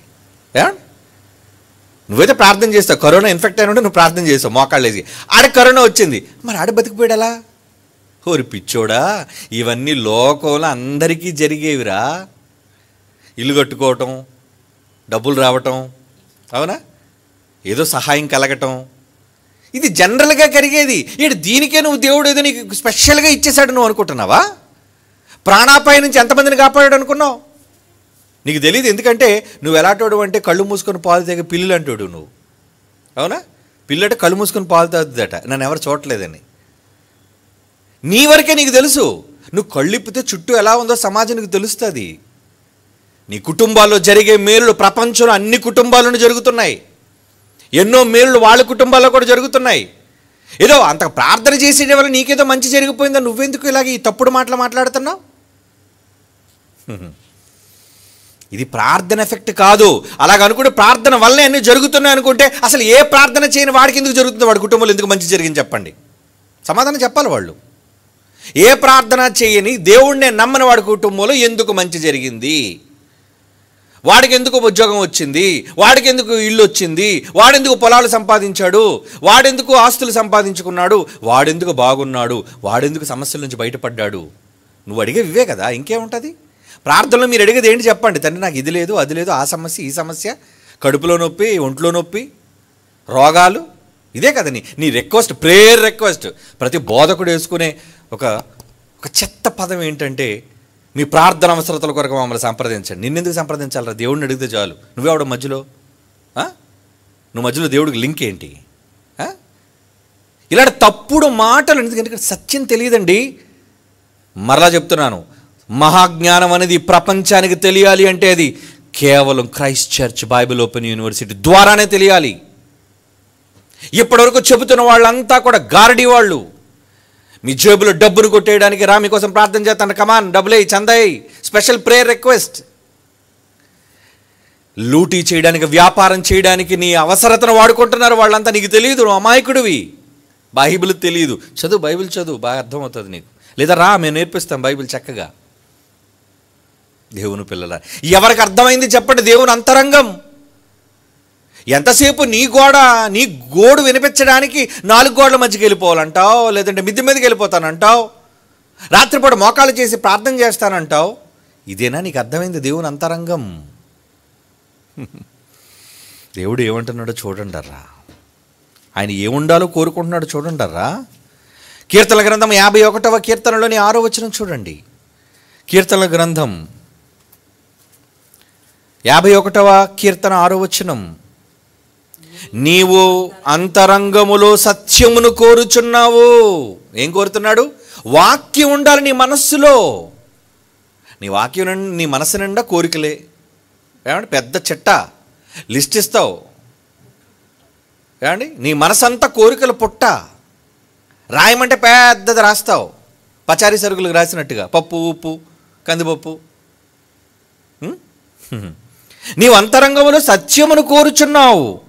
నువ్వైతే ప్రార్థన చేస్తావు. కరోనా ఇన్ఫెక్ట్ అయిన ఉంటే నువ్వు ప్రార్థన చేస్తావు. మోకాళ్ళేసి ఆడ కరోనా వచ్చింది. మరి ఆడ బతికిపోయాడు ఎలా ఓరి పిచ్చోడా ఇవన్నీ లోకంలో అందరికీ జరిగేవిరా. ఇల్లు కట్టుకోవటం డబ్బులు రావటం అవునా? ఏదో సహాయం కలగటం. ఇది జనరల్గా కరిగేది ఇటు దీనికే నువ్వు దేవుడు ఏదో నీకు స్పెషల్గా ఇచ్చేసాడు నువ్వు అనుకుంటున్నావా? ప్రాణాపాయ నుంచి ఎంతమందిని కాపాడాడు అనుకున్నావు? నీకు తెలియదు ఎందుకంటే నువ్వు ఎలాంటోడు అంటే కళ్ళు మూసుకొని పాలు తాగే పిల్లులు అంటాడు నువ్వు. అవునా? పిల్లట కళ్ళు మూసుకొని పాలు తాగుతుందట. నన్ను ఎవరు చూడలేదని నీ వరకే నీకు తెలుసు. నువ్వు కళ్ళిప్పితే చుట్టూ ఎలా ఉందో సమాజానికి తెలుస్తుంది. నీ కుటుంబాల్లో జరిగే మేలులు ప్రపంచంలో అన్ని కుటుంబాల్లోనూ జరుగుతున్నాయి. ఎన్నో మేలులు వాళ్ళ కుటుంబాల్లో కూడా జరుగుతున్నాయి. ఏదో అంత ప్రార్థన చేసేట వల్ల నీకేదో మంచి జరిగిపోయిందా? నువ్వెందుకు ఇలాగ ఈ తప్పుడు మాటలు మాట్లాడుతున్నావు? ఇది ప్రార్థన ఎఫెక్ట్ కాదు. అలాగ అనుకుంటే ప్రార్థన వల్లే అన్నీ జరుగుతున్నాయి అనుకుంటే అసలు ఏ ప్రార్థన చేయని వాడికి ఎందుకు జరుగుతుంది? వాడి కుటుంబంలో ఎందుకు మంచి జరిగింది చెప్పండి. సమాధానం చెప్పాలి వాళ్ళు. ఏ ప్రార్థన చేయని దేవుణ్ణే నమ్మని వాడి కుటుంబంలో ఎందుకు మంచి జరిగింది? వాడికి ఎందుకు ఉద్యోగం వచ్చింది? వాడికి ఎందుకు ఇల్లు వచ్చింది? వాడెందుకు పొలాలు సంపాదించాడు? వాడెందుకు ఆస్తులు సంపాదించుకున్నాడు? వాడెందుకు బాగున్నాడు? వాడెందుకు సమస్యల నుంచి బయటపడ్డాడు? నువ్వు అడిగే ఇవే కదా ఇంకేముంటుంది? ప్రార్థనలో మీరు అడిగేది ఏంటి చెప్పండి. తండ్రి నాకు ఇది లేదు అది లేదు ఆ సమస్య ఈ సమస్య. కడుపులో నొప్పి ఒంట్లో నొప్పి రోగాలు. ఇదే కదా నీ నీ రిక్వెస్ట్ ప్రేయర్ రిక్వెస్ట్ ప్రతి బోధకుడు వేసుకునే ఒక ఒక చెత్త పదం ఏంటంటే మీ ప్రార్థన అవసరతల కొరకు మమ్మల్ని సంప్రదించండి. నిన్నెందుకు సంప్రదించాలరా? దేవుడిని అడిగితే చాలు. నువ్వెవడ మధ్యలో నువ్వు మధ్యలో దేవుడికి లింక్ ఏంటి? ఇలాంటి తప్పుడు మాటలు ఎందుకంటే సత్యం తెలియదండి. మరలా చెప్తున్నాను. మహాజ్ఞానం అనేది ప్రపంచానికి తెలియాలి అంటే అది కేవలం Christ Church Bible Open University ద్వారానే తెలియాలి. ఇప్పటివరకు చెబుతున్న వాళ్ళంతా కూడా గారడి వాళ్ళు. మీ జేబులో డబ్బును కొట్టేయడానికి రా మీకోసం ప్రార్థన చేస్తాను. కమాన్ డబ్బులే చందాయి స్పెషల్ ప్రేయర్ రిక్వెస్ట్ లూటీ చేయడానికి వ్యాపారం చేయడానికి నీ అవసరతను వాడుకుంటున్నారు వాళ్ళంతా. నీకు తెలియదు నువ్వు అమాయకుడివి. బైబిల్ తెలియదు. చదువు బైబిల్ చదువు బాగా అర్థమవుతుంది నీకు. లేదా రా మేము నేర్పిస్తాం బైబిల్ చక్కగా. దేవుని పిల్లల. ఎవరికి అర్థమైంది చెప్పండి దేవుని అంతరంగం. ఎంతసేపు నీ గోడ నీ గోడు వినిపించడానికి నాలుగు గోడల మధ్యకి వెళ్ళిపోవాలంటావు? లేదంటే మిద్ది మీదకి వెళ్ళిపోతానంటావు? రాత్రిపూట మోకాలు చేసి ప్రార్థన చేస్తానంటావు? ఇదేనా నీకు అర్థమైంది దేవుని అంతరంగం? దేవుడు ఏమంటున్నాడో చూడండర్రా. ఆయన ఏముండాలో కోరుకుంటున్నాడో చూడండర్రా. కీర్తన గ్రంథం యాభై ఒకటవ కీర్తనలోని ఆరో వచనం చూడండి. కీర్తన గ్రంథం యాభై ఒకటవ కీర్తన ఆరో వచనం. నీవు అంతరంగములో సత్యమును కోరుచున్నావు. ఏం కోరుతున్నాడు? వాక్యం ఉండాలి నీ మనస్సులో. నీ వాక్యం నీ మనసు నిండా కోరికలే. ఏమంటే పెద్ద చెట్ట. లిస్ట్ ఇస్తావు. ఏమండి? నీ మనసంతా కోరికలు పుట్ట. రాయమంటే పెద్దది రాస్తావు. పచారీ సరుకులకు రాసినట్టుగా. పప్పు ఉప్పు కందిపప్పు. నీవు అంతరంగములో సత్యమును కోరుచున్నావు.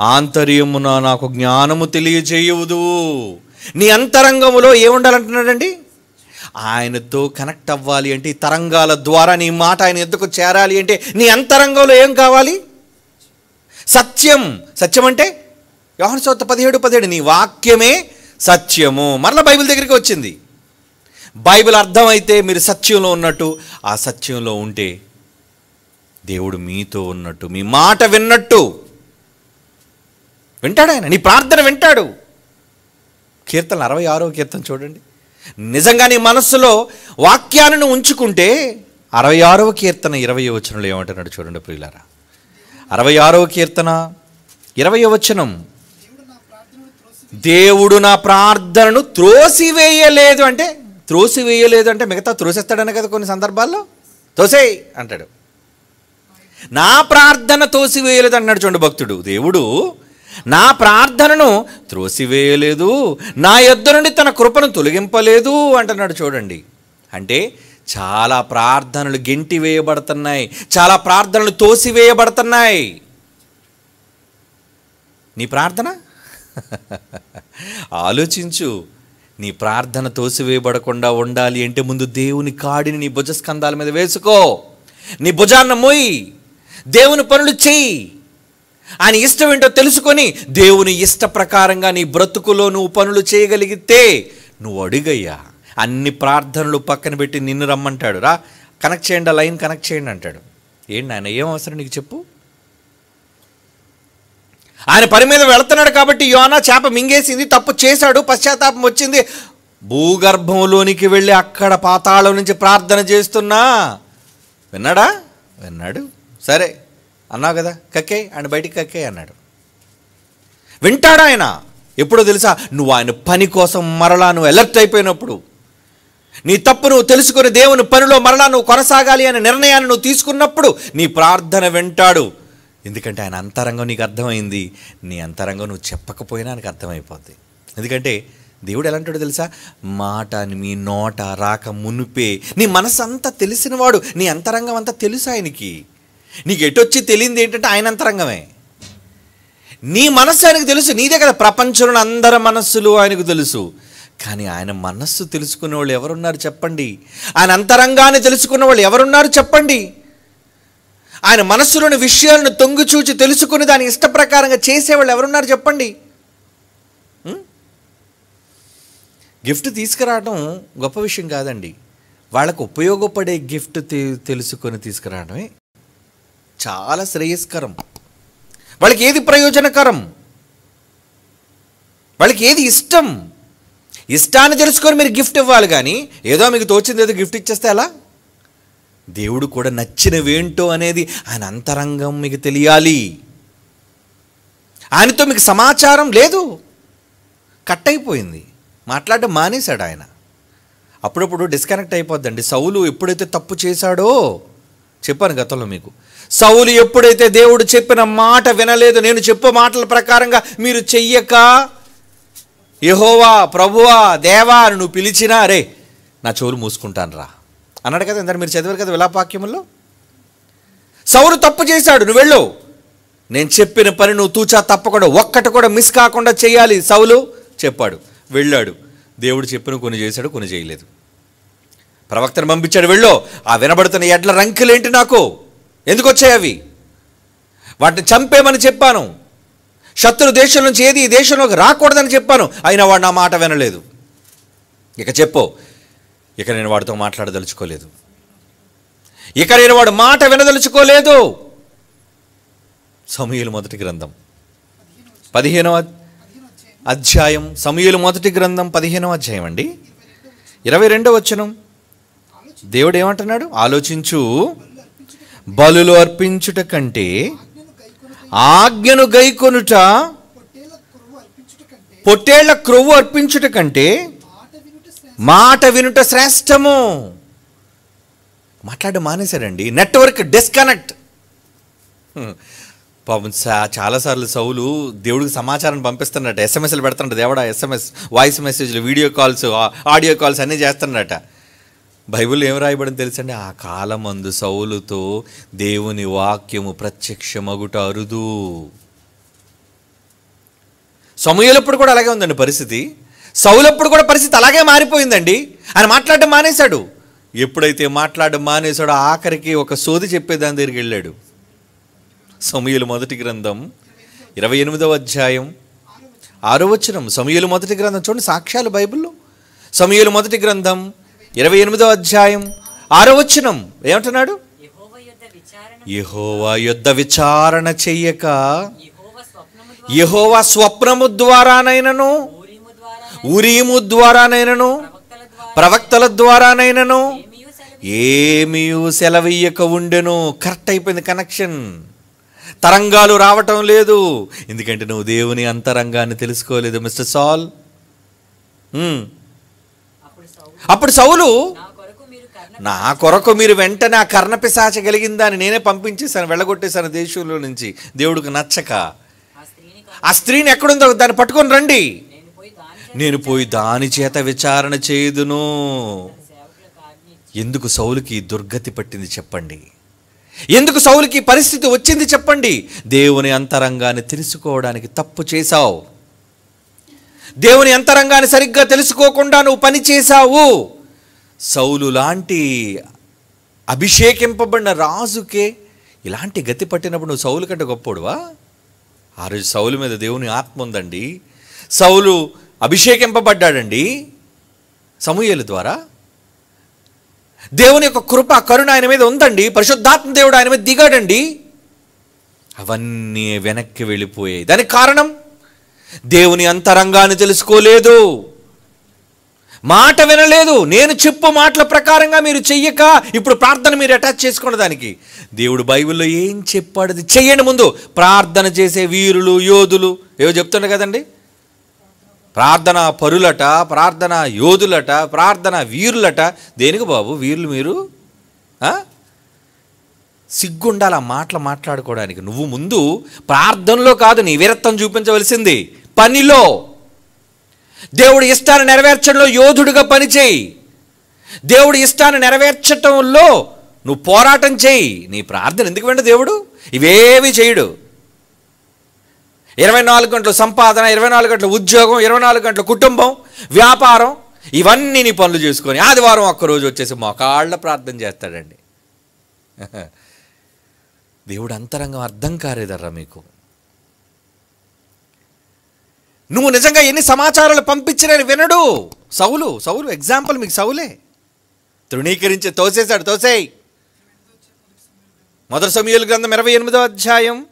ఆంతర్యమున నాకు జ్ఞానము తెలియజేయవదు నీ అంతరంగములో ఏముండాలంటున్నాడండి? ఆయనతో కనెక్ట్ అవ్వాలి అంటే ఈ తరంగాల ద్వారా నీ మాట ఆయన ఎందుకు చేరాలి అంటే నీ అంతరంగంలో ఏం కావాలి? సత్యం. సత్యం అంటే యోహన సోత పదిహేడు పదిహేడు నీ వాక్యమే సత్యము. మరలా బైబిల్ దగ్గరికి వచ్చింది. బైబిల్ అర్థమైతే మీరు సత్యంలో ఉన్నట్టు ఆ సత్యంలో ఉంటే దేవుడు మీతో ఉన్నట్టు మీ మాట విన్నట్టు. వింటాడు ఆయన నీ ప్రార్థన వింటాడు. కీర్తన అరవై ఆరో కీర్తన చూడండి. నిజంగా నీ మనస్సులో వాక్యాలను ఉంచుకుంటే అరవై ఆరవ కీర్తన ఇరవై వచనంలో ఏమంటున్నాడు చూడండి ప్రియులారా. అరవై ఆరవ కీర్తన ఇరవై వచనం. దేవుడు నా ప్రార్థనను త్రోసివేయలేదు అంటే త్రోసివేయలేదు అంటే మిగతా త్రోసేస్తాడనే కదా కొన్ని సందర్భాల్లో? తోసేయ్ అంటాడు. నా ప్రార్థన తోసివేయలేదు అన్నాడు చూడండి భక్తుడు. దేవుడు నా ప్రార్థనను త్రోసివేయలేదు. నా యొద్ద నుండి తన కృపను తొలగింపలేదు అంటున్నాడు చూడండి. అంటే చాలా ప్రార్థనలు గెంటి వేయబడుతున్నాయి. చాలా ప్రార్థనలు తోసివేయబడుతున్నాయి. నీ ప్రార్థన? ఆలోచించు. నీ ప్రార్థన తోసివేయబడకుండా ఉండాలి అంటే ముందు దేవుని కాడిని నీ భుజస్కంధాల మీద వేసుకో. నీ భుజాన్న మోయి దేవుని పనులు చెయ్యి. ఆయన ఇష్టం ఏంటో తెలుసుకొని దేవుని ఇష్ట ప్రకారంగా నీ బ్రతుకులో నువ్వు పనులు చేయగలిగితే నువ్వు అడుగయ్యా. అన్ని ప్రార్థనలు పక్కన పెట్టి నిన్ను రమ్మంటాడు. రా కనెక్ట్ చేయండి ఆ లైన్ కనెక్ట్ చేయండి అంటాడు. ఏంటి ఆయన ఏం అవసరం నీకు చెప్పు. ఆయన పని మీద వెళుతున్నాడు కాబట్టి యోనా చేప మింగేసింది తప్పు చేశాడు పశ్చాత్తాపం వచ్చింది. భూగర్భంలోనికి వెళ్ళి అక్కడ పాతాళం నుంచి ప్రార్థన చేస్తున్నా. విన్నాడా? విన్నాడు. సరే అన్నావు కదా కక్కే ఆయన బయటికి కక్కే అన్నాడు. వింటాడు ఆయన? ఎప్పుడో తెలుసా? నువ్వు ఆయన పని కోసం మరలా నువ్వు అలర్ట్ అయిపోయినప్పుడు. నీ తప్పు నువ్వు తెలుసుకుని దేవుని పనిలో మరలా నువ్వు కొనసాగాలి అనే నిర్ణయాన్ని నువ్వు తీసుకున్నప్పుడు నీ ప్రార్థన వింటాడు. ఎందుకంటే ఆయన అంతరంగం నీకు అర్థమైంది. నీ అంతరంగం నువ్వు చెప్పకపోయినా నాకు అర్థమైపోద్ది. ఎందుకంటే దేవుడు ఎలాంటాడు తెలుసా? మాట అని మీ నోట రాక మునుపే. నీ మనసు అంతా తెలిసినవాడు నీ అంతరంగం అంతా తెలుసు ఆయనకి. నీకు ఎటొచ్చి తెలియంది ఏంటంటే ఆయన అంతరంగమే. నీ మనస్సు ఆయనకు తెలుసు నీదే కదా ప్రపంచంలో అందరి మనస్సులు ఆయనకు తెలుసు. కానీ ఆయన మనస్సు తెలుసుకునే వాళ్ళు ఎవరున్నారు చెప్పండి? ఆయన అంతరంగాన్ని తెలుసుకున్న వాళ్ళు ఎవరున్నారు చెప్పండి? ఆయన మనస్సులోని విషయాలను తొంగిచూచి తెలుసుకుని దాని ఇష్ట ప్రకారంగా చేసేవాళ్ళు ఎవరున్నారు చెప్పండి? గిఫ్ట్ తీసుకురావడం గొప్ప విషయం కాదండి. వాళ్ళకు ఉపయోగపడే గిఫ్ట్ తెలుసుకొని తీసుకురావడమే చాలా శ్రేయస్కరం. వాళ్ళకి ఏది ప్రయోజనకరం? వాళ్ళకి ఏది ఇష్టం? ఇష్టాన్ని తెలుసుకొని మీరు గిఫ్ట్ ఇవ్వాలి కానీ ఏదో మీకు తోచింది ఏదో గిఫ్ట్ ఇచ్చేస్తే ఎలా? దేవుడు కూడా నచ్చినవేంటో అనేది ఆయన అంతరంగం మీకు తెలియాలి. ఆయనతో మీకు సమాచారం లేదు. కట్ అయిపోయింది మాట్లాడడం మానేశాడు ఆయన. అప్పుడప్పుడు డిస్కనెక్ట్ అయిపోద్దండి. సౌలు ఎప్పుడైతే తప్పు చేశాడో చెప్పాను గతంలో మీకు సౌలు ఎప్పుడైతే దేవుడు చెప్పిన మాట వినలేదు నేను చెప్పే మాటల ప్రకారంగా మీరు చెయ్యక. యహోవా ప్రభువా దేవా అని నువ్వు పిలిచినా రే నా చెవులు మూసుకుంటాను రా అన్నాడు కదా ఇందాక మీరు చదివారు కదా విలాపాక్యముల్లో సౌరు తప్పు చేశాడు నువ్వు వెళ్ళు. నేను చెప్పిన పని నువ్వు తూచా తప్పకుండా ఒక్కటి కూడా మిస్ కాకుండా చేయాలి. సౌలు చెప్పాడు వెళ్ళాడు. దేవుడు చెప్పిన కొన్ని చేశాడు కొన్ని చేయలేదు. ప్రవక్తను పంపించాడు వెళ్ళో. ఆ వినబడుతున్న ఎడ్ల రంకులేంటి నాకు? ఎందుకు వచ్చాయి అవి? వాటిని చంపేమని చెప్పాను. శత్రు దేశం నుంచి ఏది ఈ దేశంలోకి రాకూడదని చెప్పాను. అయినా వాడు నా మాట వినలేదు. ఇక చెప్పు. ఇక నేను వాడితో మాట్లాడదలుచుకోలేదు. ఇక నేను వాడు మాట వినదలుచుకోలేదు. సమూహలు మొదటి గ్రంథం. పదిహేనవ అధ్యాయం. సమూహలు మొదటి గ్రంథం పదిహేనవ అధ్యాయం అండి. ఇరవై రెండో వచనం. దేవుడు ఏమంటున్నాడు? ఆలోచించు. బలులు అర్పించుట కంటే ఆజ్ఞను గైకొనుట పొట్టేళ్ళ క్రొవ్వు అర్పించుట కంటే మాట వినుట శ్రేష్టము. మాట్లాడడం మానేశారండి. నెట్వర్క్ డిస్కనెక్ట్ పాపం చాలాసార్లు సౌలు దేవుడికి సమాచారం పంపిస్తున్నట. ఎస్ఎంఎస్లు పెడుతున్నట్టు దేవుడా ఎస్ఎంఎస్ వాయిస్ మెసేజ్లు వీడియో కాల్స్ ఆడియో కాల్స్ అన్నీ చేస్తున్నట్ట బైబిల్ ఏం రాయబడింది తెలుసండి? ఆ కాలమందు సౌలుతో దేవుని వాక్యము ప్రత్యక్షమగుట అరుదు. సమూహలప్పుడు కూడా అలాగే ఉందండి పరిస్థితి. సౌలప్పుడు కూడా పరిస్థితి అలాగే మారిపోయిందండి. ఆయన మాట్లాడడం మానేశాడు. ఎప్పుడైతే మాట్లాడడం మానేశాడో ఆఖరికి ఒక సోది చెప్పేదాని దగ్గరికి వెళ్ళాడు. సమూహలు మొదటి గ్రంథం ఇరవై ఎనిమిదవ అధ్యాయం ఆరో వచనం. సమూహలు మొదటి గ్రంథం చూడండి సాక్ష్యాలు బైబిల్లో. సమూహలు మొదటి గ్రంథం ఇరవై ఎనిమిదో అధ్యాయం ఆరో వచనం. ఏమంటున్నాడు? యెహోవా యుద్ధ విచారణ చెయ్యక యెహోవా స్వప్నము ద్వారానైనను ఉరీము ద్వారానైనను ప్రవక్తల ద్వారా ప్రవక్తల ద్వారానైనను. ఏమీ సెలవీయక ఉండెను. కరెక్ట్ అయిపోయింది కనెక్షన్. తరంగాలు రావటం లేదు. ఎందుకంటే నువ్వు దేవుని అంతరంగాన్ని తెలుసుకోలేదు మిస్టర్ సాల్. అప్పుడు సౌలు నా కొరకు మీరు వెంటనే ఆ కర్ణ పిశాచ కలిగిందని నేనే పంపించేశాను వెళ్ళగొట్టేశాను దేశంలో నుంచి. దేవుడికి నచ్చక. ఆ స్త్రీని ఎక్కడుందో దాన్ని పట్టుకొని రండి. నేను పోయి దాని చేత విచారణ చేయుదును. ఎందుకు సౌలుకి దుర్గతి పట్టింది చెప్పండి? ఎందుకు సౌలుకి పరిస్థితి వచ్చింది చెప్పండి? దేవుని అంతరంగాన్ని తెలుసుకోవడానికి తప్పు చేశావు. దేవుని అంతరంగాన్ని సరిగ్గా తెలుసుకోకుండా నువ్వు పని చేశావు. సౌలు లాంటి అభిషేకింపబడిన రాజుకే ఇలాంటి గతి పట్టినప్పుడు నువ్వు సౌలు కంటే గొప్పోడువా? ఆ రోజు సౌలు మీద దేవుని ఆత్మ ఉందండి. సౌలు అభిషేకింపబడ్డాడండి సమూహల ద్వారా. దేవుని యొక్క కృప కరుణ ఆయన మీద ఉందండి. పరిశుద్ధాత్మ దేవుడు ఆయన మీద దిగాడండి. అవన్నీ వెనక్కి వెళ్ళిపోయాయి. దానికి కారణం? దేవుని అంతరంగాన్ని తెలుసుకోలేదు. మాట వినలేదు. నేను చెప్పు మాటల ప్రకారంగా మీరు చెయ్యక ఇప్పుడు ప్రార్థన మీరు అటాచ్ చేసుకున్న దానికి. దేవుడు బైబిల్లో ఏం చెప్పాడు అది చెయ్యండి ముందు. ప్రార్థన చేసే వీరులు యోధులు ఏవో చెప్తుండే కదండి? ప్రార్థన పరులట ప్రార్థన యోధులట ప్రార్థన వీరులట. దేనికి బాబు? వీరులు మీరు? సిగ్గుండాలి ఆ మాటలు మాట్లాడుకోవడానికి. నువ్వు ముందు ప్రార్థనలో కాదు నీ వీరత్వం చూపించవలసింది. పనిలో. దేవుడి ఇష్టాన్ని నెరవేర్చడంలో యోధుడిగా పనిచేయి. దేవుడి ఇష్టాన్ని నెరవేర్చటంలో నువ్వు పోరాటం చేయి. నీ ప్రార్థన ఎందుకు వెంట దేవుడు? ఇవేవి చేయడు. ఇరవై నాలుగు గంటలు సంపాదన ఇరవై నాలుగు గంటల ఉద్యోగం ఇరవై నాలుగు గంటల కుటుంబం వ్యాపారం ఇవన్నీ నీ పనులు చేసుకొని ఆదివారం ఒక్కరోజు వచ్చేసి మొకాళ్ళ ప్రార్థన చేస్తాడండి. దేవుడు అంతరంగం అర్థం కాలేదర్రా మీకు. నువ్వు నిజంగా ఎన్ని సమాచారాలు పంపించినా వినడు. సౌలు సౌలు ఎగ్జాంపుల్ మీకు సౌలే. తృణీకరించి తోసేశాడు తోసేయ్. మొదటి సమయలు గ్రంథం ఇరవై ఎనిమిదో అధ్యాయం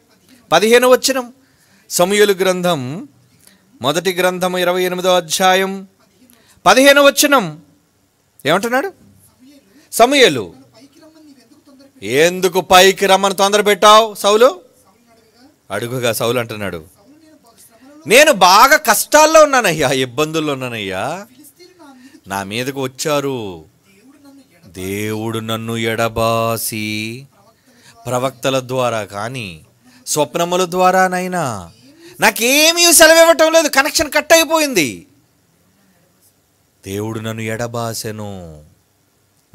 పదిహేను వచ్చినం సమయలు గ్రంథం మొదటి గ్రంథం ఇరవై ఎనిమిదో అధ్యాయం పదిహేను వచ్చినం ఏమంటున్నాడు? సమయలు. ఎందుకు పైకి రమ్మని తొందర పెట్టావు సౌలు? అడుగుగా సౌలు అంటున్నాడు. నేను బాగా కష్టాల్లో ఉన్నానయ్యా ఇబ్బందుల్లో ఉన్నానయ్యా. నా మీదకు వచ్చారు. దేవుడు నన్ను ఎడబాసి ప్రవక్తల ద్వారా కానీ స్వప్నముల ద్వారానైనా నాకేమీ సెలవివ్వటం లేదు కనెక్షన్ కట్ అయిపోయింది. దేవుడు నన్ను ఎడబాసెను.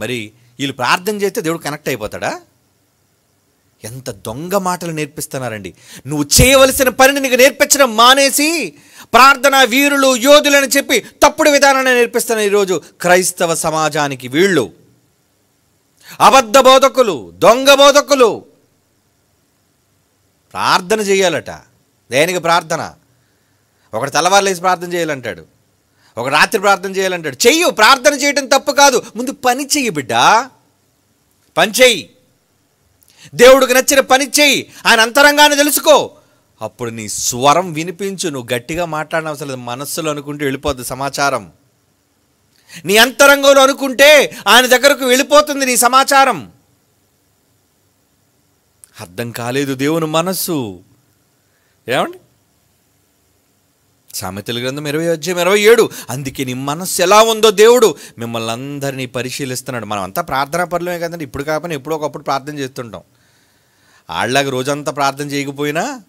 మరి వీళ్ళు ప్రార్థన చేస్తే దేవుడు కనెక్ట్ అయిపోతాడా? ఎంత దొంగ మాటలు నేర్పిస్తున్నారండి. నువ్వు చేయవలసిన పనిని నీకు నేర్పించడం మానేసి ప్రార్థన వీరులు యోధులని చెప్పి తప్పుడు విధానాన్ని నేర్పిస్తున్న ఈరోజు క్రైస్తవ సమాజానికి వీళ్ళు. అబద్ధ బోధకులు దొంగ బోధకులు. ప్రార్థన చేయాలట. దేనికి ప్రార్థన? ఒకటి తలవారులేసి ప్రార్థన చేయాలంటాడు. ఒక రాత్రి ప్రార్థన చేయాలంటాడు. చెయ్యు ప్రార్థన చేయటం తప్పు కాదు. ముందు పని చెయ్యి బిడ్డ. పని చెయ్యి. దేవుడికి నచ్చిన పని చెయ్యి. ఆయన అంతరంగాన్ని తెలుసుకో. అప్పుడు నీ స్వరం వినిపించు. నువ్వు గట్టిగా మాట్లాడిన అవసరం లేదు. మనస్సులో అనుకుంటే వెళ్ళిపోద్ది సమాచారం. నీ అంతరంగంలో అనుకుంటే ఆయన దగ్గరకు వెళ్ళిపోతుంది నీ సమాచారం. అర్థం కాలేదు దేవుని మనస్సు. ఏమండి? సామెతల గ్రంథం ఇరవై అధ్యాయం ఇరవై ఏడు. అందుకే నీ మనస్సు ఎలా ఉందో దేవుడు మిమ్మల్ని అందరినీ పరిశీలిస్తున్నాడు. మనం అంతా ప్రార్థనా పరులమే కదండి. ఇప్పుడు కాకపోయినా ఎప్పుడో ఒకప్పుడు ప్రార్థన చేస్తుంటాం. ఆళ్ళగా రోజంతా ప్రార్థన చేయకపోయినా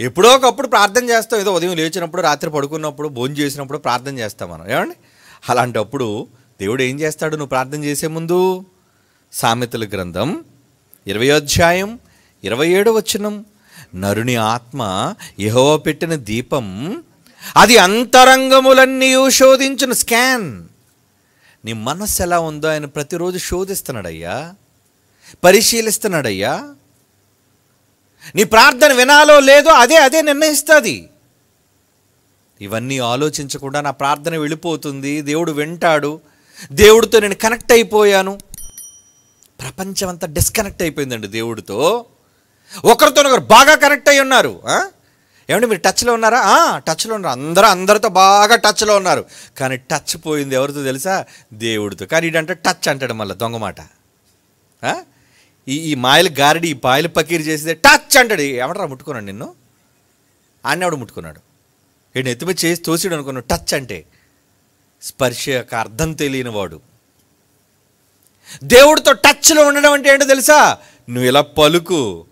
ఎప్పుడో ఒకప్పుడు ప్రార్థన చేస్తాం. ఏదో ఉదయం లేచినప్పుడు రాత్రి పడుకున్నప్పుడు భోజనం చేసినప్పుడు ప్రార్థన చేస్తాం మనం. ఏమండి? అలాంటప్పుడు దేవుడు ఏం చేస్తాడు? నువ్వు ప్రార్థన చేసే ముందు సామెతల గ్రంథం ఇరవై అధ్యాయం ఇరవై ఏడు వచనం. నరుని ఆత్మ యహోవ పెట్టిన దీపం అది అంతరంగములన్నీ శోధించిన. స్కాన్. నీ మనస్సు ఎలా ఉందో ఆయన ప్రతిరోజు శోధిస్తున్నాడయ్యా. పరిశీలిస్తున్నాడయ్యా. నీ ప్రార్థన వినాలో లేదో అదే అదే నిర్ణయిస్తుంది. ఇవన్నీ ఆలోచించకుండా నా ప్రార్థన వెళ్ళిపోతుంది. దేవుడు వింటాడు. దేవుడితో నేను కనెక్ట్ అయిపోయాను. ప్రపంచం అంతా డిస్కనెక్ట్ అయిపోయిందండి దేవుడితో. ఒకరితోనొకరు బాగా కనెక్ట్ అయి ఉన్నారు ఏమంటే మీరు టచ్లో ఉన్నారా? ఆ, టచ్లో ఉన్నారు. అందరూ అందరితో బాగా టచ్లో ఉన్నారు. కానీ టచ్ పోయింది ఎవరితో తెలుసా? దేవుడితో. కానీ ఇడంటే టచ్ అంటాడు మళ్ళీ దొంగ మాట. ఈ ఈ మాయలు గారిడి ఈ పాయలు పకీరు చేసేది టచ్ అంటాడు. ఎవడరా ముట్టుకున్నాడు నిన్ను? ఆయన ఎవడు ముట్టుకున్నాడు? ఈయన ఎత్తిమీ చేసి తోసిడు అనుకున్నాడు. టచ్ అంటే స్పర్శ యొక్క అర్థం తెలియని వాడు. దేవుడితో టచ్లో ఉండడం అంటే ఏంటో తెలుసా? నువ్వు ఇలా పలుకు.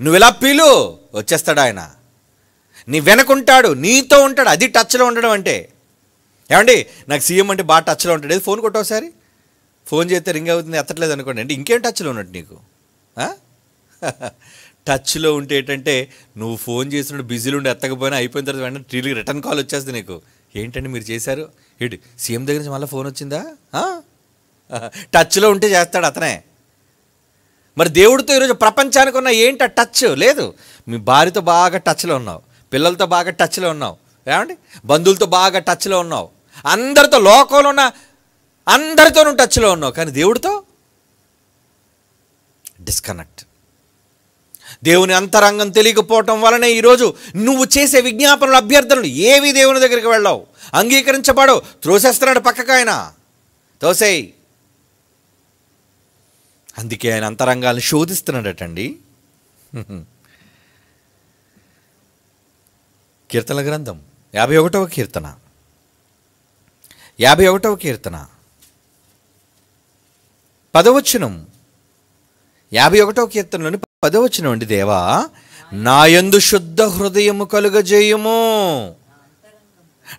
నువ్వు ఇలా పీలు. వచ్చేస్తాడు ఆయన. నీ వెనకుంటాడు నీతో ఉంటాడు అది టచ్లో ఉండడం అంటే. ఏమండి? నాకు సీఎం అంటే బాగా టచ్లో ఉంటాడు. ఏది ఫోన్ కొట్టోసారి ఫోన్ చేస్తే రింగ్ అవుతుంది ఎత్తట్లేదు అనుకోండి. అంటే ఇంకేం టచ్లో ఉన్నట్టు నీకు? టచ్లో ఉంటే ఏంటంటే నువ్వు ఫోన్ చేసినప్పుడు బిజీలో ఉండి ఎత్తకపోయినా అయిపోయిన తర్వాత వెంటనే టీవీకి రిటర్న్ కాల్ వచ్చేస్తుంది నీకు. ఏంటండి మీరు చేశారు? ఏంటి సీఎం దగ్గర నుంచి మళ్ళీ ఫోన్ వచ్చిందా? టచ్లో ఉంటే చేస్తాడు అతనే. మరి దేవుడితో ఈరోజు ప్రపంచానికి ఉన్న ఏంటి ఆ టచ్ లేదు. మీ భార్యతో బాగా టచ్లో ఉన్నావు. పిల్లలతో బాగా టచ్లో ఉన్నావు. ఏమండి? బంధువులతో బాగా టచ్లో ఉన్నావు. అందరితో లోకంలో ఉన్న అందరితో నువ్వు టచ్లో ఉన్నావు. కానీ దేవుడితో డిస్కనెక్ట్ దేవుని అంతరంగం తెలియకపోవటం వలనే ఈరోజు నువ్వు చేసే విజ్ఞాపనలు అభ్యర్థనలు ఏవి దేవుని దగ్గరికి వెళ్ళావు. అంగీకరించబడవు. త్రోసేస్తున్నాడు పక్కకు ఆయన. తోసేయి. అందుకే ఆయన అంతరంగాలను శోధిస్తున్నాడటండి. కీర్తన గ్రంథం. యాభై ఒకటవ కీర్తన. యాభై ఒకటవ కీర్తన. పదవచనం. యాభై ఒకటవ కీర్తనలోని పదవచనం అండి దేవా నాయందు శుద్ధ హృదయము కలుగజేయము.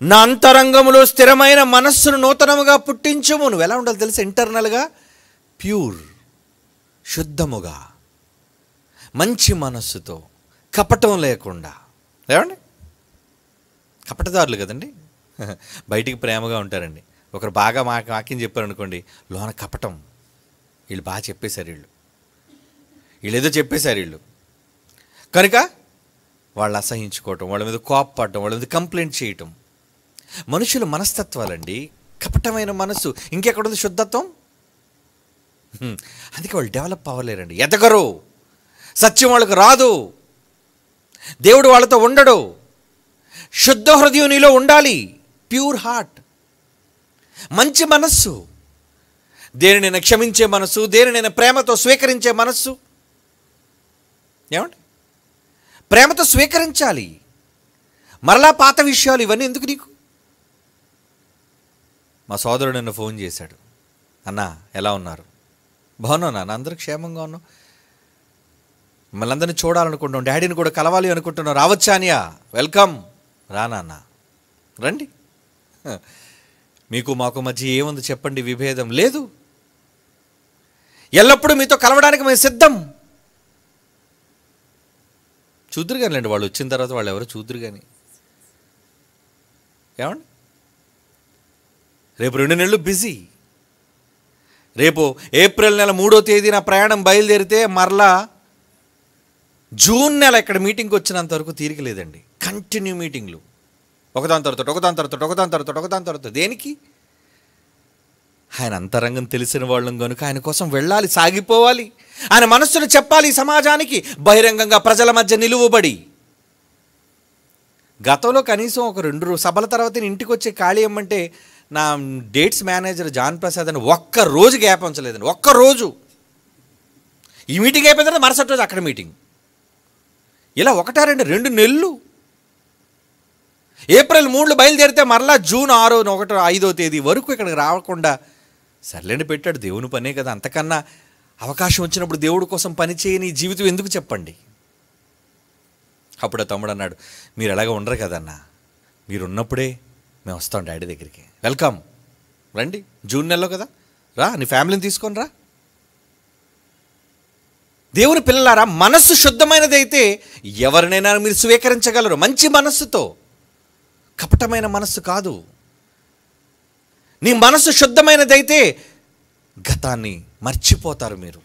నా అంతరంగములో స్థిరమైన మనస్సును నూతనముగా పుట్టించుము. నువ్వు ఎలా ఉండాలి తెలుసు? ఇంటర్నల్గా ప్యూర్ శుద్ధముగా మంచి మనస్సుతో కపటం లేకుండా. ఏమండి? కపటదారులు కదండి? బయటికి ప్రేమగా ఉంటారండి. ఒకరు బాగా మా వాక్యం చెప్పారనుకోండి లోన కపటం. వీళ్ళు బాగా చెప్పేశారు వీళ్ళు. వీళ్ళు ఏదో చెప్పేశారు వీళ్ళు. కనుక వాళ్ళు అసహించుకోవటం వాళ్ళ మీద కోప్పడటం వాళ్ళ మీద కంప్లైంట్ చేయటం. మనుషుల మనస్తత్వాలండి. కపటమైన మనస్సు. ఇంకెక్కడుంది శుద్ధత్వం? అందుకే వాళ్ళు డెవలప్ అవ్వలేరండి. ఎదగరు. సత్యం వాళ్ళకు రాదు. దేవుడు వాళ్ళతో ఉండడు. శుద్ధ హృదయం నీలో ఉండాలి. Pure heart. మంచి మనస్సు. దేనినైనా క్షమించే మనస్సు దేనినైనా ప్రేమతో స్వీకరించే మనస్సు. ఏమండి? ప్రేమతో స్వీకరించాలి. మరలా పాత విషయాలు ఇవన్నీ ఎందుకు నీకు? మా సోదరుడు నన్ను ఫోన్ చేశాడు. అన్నా ఎలా ఉన్నారు? బాగున్నావు నాన్న అందరూ క్షేమంగా ఉన్నాం మిమ్మల్ని అందరినీ చూడాలనుకుంటున్నాం. డాడీని కూడా కలవాలి అనుకుంటున్నాం. రావచ్చానియా వెల్కమ్. రానాన్న రండి. మీకు మాకు మధ్య ఏముంది చెప్పండి విభేదం లేదు. ఎల్లప్పుడూ మీతో కలవడానికి మేము సిద్ధం. చూద్దరు కానిలేండి వాళ్ళు వచ్చిన తర్వాత వాళ్ళు ఎవరు చూద్దరు కానీ ఏమండి? రేపు రెండు నెలలు బిజీ. రేపు ఏప్రిల్ నెల మూడో తేదీ నా ప్రయాణం బయలుదేరితే మరలా జూన్ నెల ఇక్కడ మీటింగ్కి వచ్చినంత వరకు తీరిక లేదండి. కంటిన్యూ మీటింగ్లు. ఒకదాని తర్వాత ఒకదాని తర్వాత ఒకదాని తర్వాత ఒకదాని తర్వాత. దేనికి? ఆయన అంతరంగం తెలిసిన వాళ్ళం కనుక ఆయన కోసం వెళ్ళాలి సాగిపోవాలి. ఆయన మనస్సును చెప్పాలి సమాజానికి. బహిరంగంగా ప్రజల మధ్య నిలువబడి. గతంలో కనీసం ఒక రెండు సభల తర్వాత నేను ఇంటికి వచ్చే ఖాళీ ఏమంటే నా డేట్స్ మేనేజర్ జాన్ ప్రసాద్ అని ఒక్క రోజు గ్యాప్ ఉంచలేదండి. ఒక్క రోజు. ఈ మీటింగ్ అయిపోయిన తర్వాత మరుసటి రోజు అక్కడ మీటింగ్. ఇలా ఒకటా రెండు రెండు నెలలు. ఏప్రిల్ మూడులో బయలుదేరితే మరలా జూన్ ఆరో ఒకటో ఐదో తేదీ వరకు ఇక్కడికి రాకుండా సర్లేండి పెట్టాడు దేవుని పనే కదా. అంతకన్నా అవకాశం వచ్చినప్పుడు దేవుడి కోసం పనిచేయని జీవితం ఎందుకు చెప్పండి? అప్పుడు తమ్ముడు అన్నాడు మీరు ఎలాగ ఉండరు కదన్నా. మీరు ఉన్నప్పుడే మేము వస్తాం డాడీ దగ్గరికి. వెల్కమ్. రండి. జూన్ నెలలో కదా. రా నీ ఫ్యామిలీని తీసుకొని రా. దేవుని పిల్లలారా మనస్సు శుద్ధమైనదైతే ఎవరినైనా మీరు స్వీకరించగలరు. మంచి మనస్సుతో. కపటమైన మనస్సు కాదు. నీ మనస్సు శుద్ధమైనదైతే గతాన్ని మర్చిపోతారు మీరు.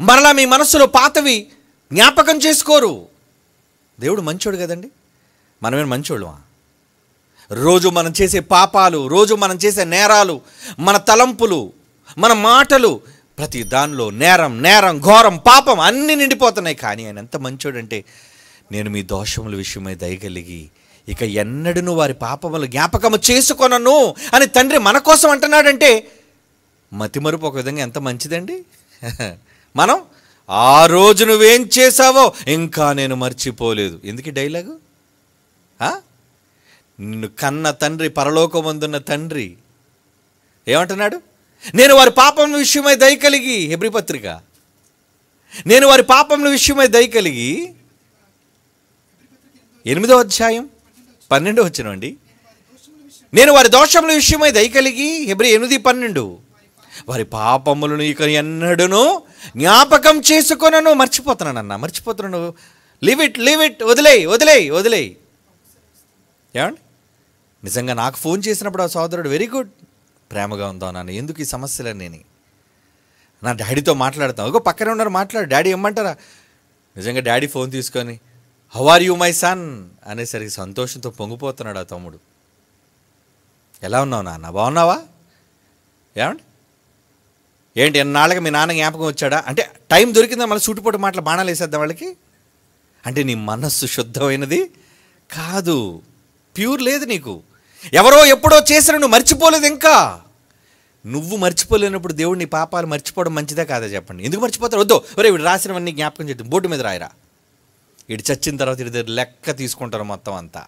మరలా మీ మనస్సులో పాతవి జ్ఞాపకం చేసుకోరు. దేవుడు మంచోడు కదండి? మనమేం మంచోళ్ళమా? రోజు మనం చేసే పాపాలు రోజు మనం చేసే నేరాలు మన తలంపులు మన మాటలు ప్రతి దానిలో నేరం నేరం ఘోరం పాపం అన్నీ నిండిపోతున్నాయి. కానీ ఆయన ఎంత మంచోడంటే నేను మీ దోషముల విషయమై దయగలిగి ఇక ఎన్నడూ వారి పాపములు జ్ఞాపకము చేసుకొనను అని తండ్రి మన కోసం అంటున్నాడంటే మతిమరుపు ఒక విధంగా ఎంత మంచిదండి? మనం ఆ రోజు నువ్వేం చేసావో ఇంకా నేను మర్చిపోలేదు. ఎందుకు డైలాగు? నిన్ను కన్న తండ్రి పరలోకమందున్న తండ్రి. ఏమంటున్నాడు? నేను వారి పాపం విషయమై దయ కలిగి హెబ్రిపత్రిక నేను వారి పాపముల విషయమై దయ కలిగి ఎనిమిదో అధ్యాయం పన్నెండో వచ్చినండి నేను వారి దోషముల విషయమై దయకలిగి కలిగి ఎనిమిది పన్నెండు. వారి పాపములను ఇక ఎన్నడూను జ్ఞాపకం చేసుకొనను మర్చిపోతున్నానన్న. మర్చిపోతున్నాను. లివ్ ఇట్ లివ్ ఇట్ వదిలేయ్ వదిలేయ్ వదిలేయ్. ఏమండి? నిజంగా నాకు ఫోన్ చేసినప్పుడు ఆ సోదరుడు వెరీ గుడ్ ప్రేమగా ఉందా నాన్న? ఎందుకు ఈ సమస్యలన్నీ నా డాడీతో మాట్లాడతాం. ఒక పక్కనే ఉన్నారు మాట్లాడు. డాడీ ఇమ్మంటారా నిజంగా డాడీ ఫోన్ తీసుకొని how are you my son అనేసరికి సంతోషంతో పొంగిపోతున్నాడు ఆ తమ్ముడు. ఎలా ఉన్నావు నాన్న? బాగున్నావా? ఏమండి? ఏంటి ఎన్నాళ్ళకి మీ నాన్న జ్ఞాపకం వచ్చాడా? అంటే టైం దొరికిందా? మళ్ళీ సూటిపోటు మాటలు బాణాలు వేసేద్దాం వాళ్ళకి? అంటే నీ మనస్సు శుద్ధమైనది కాదు. ప్యూర్ లేదు నీకు. ఎవరో ఎప్పుడో చేసిన నువ్వు మర్చిపోలేదు ఇంకా. నువ్వు మర్చిపోలేనప్పుడు దేవుడు నీ పాపాలు మర్చిపోవడం మంచిదే కాదా చెప్పండి? ఎందుకు మర్చిపోతారు? వద్దు. ఒరే వీడు రాసినవన్నీ జ్ఞాపకం చేద్దాం. బోర్డు మీద రాయరా. ఇటు చచ్చిన తర్వాత ఇటు దగ్గర లెక్క తీసుకుంటారు మొత్తం అంతా.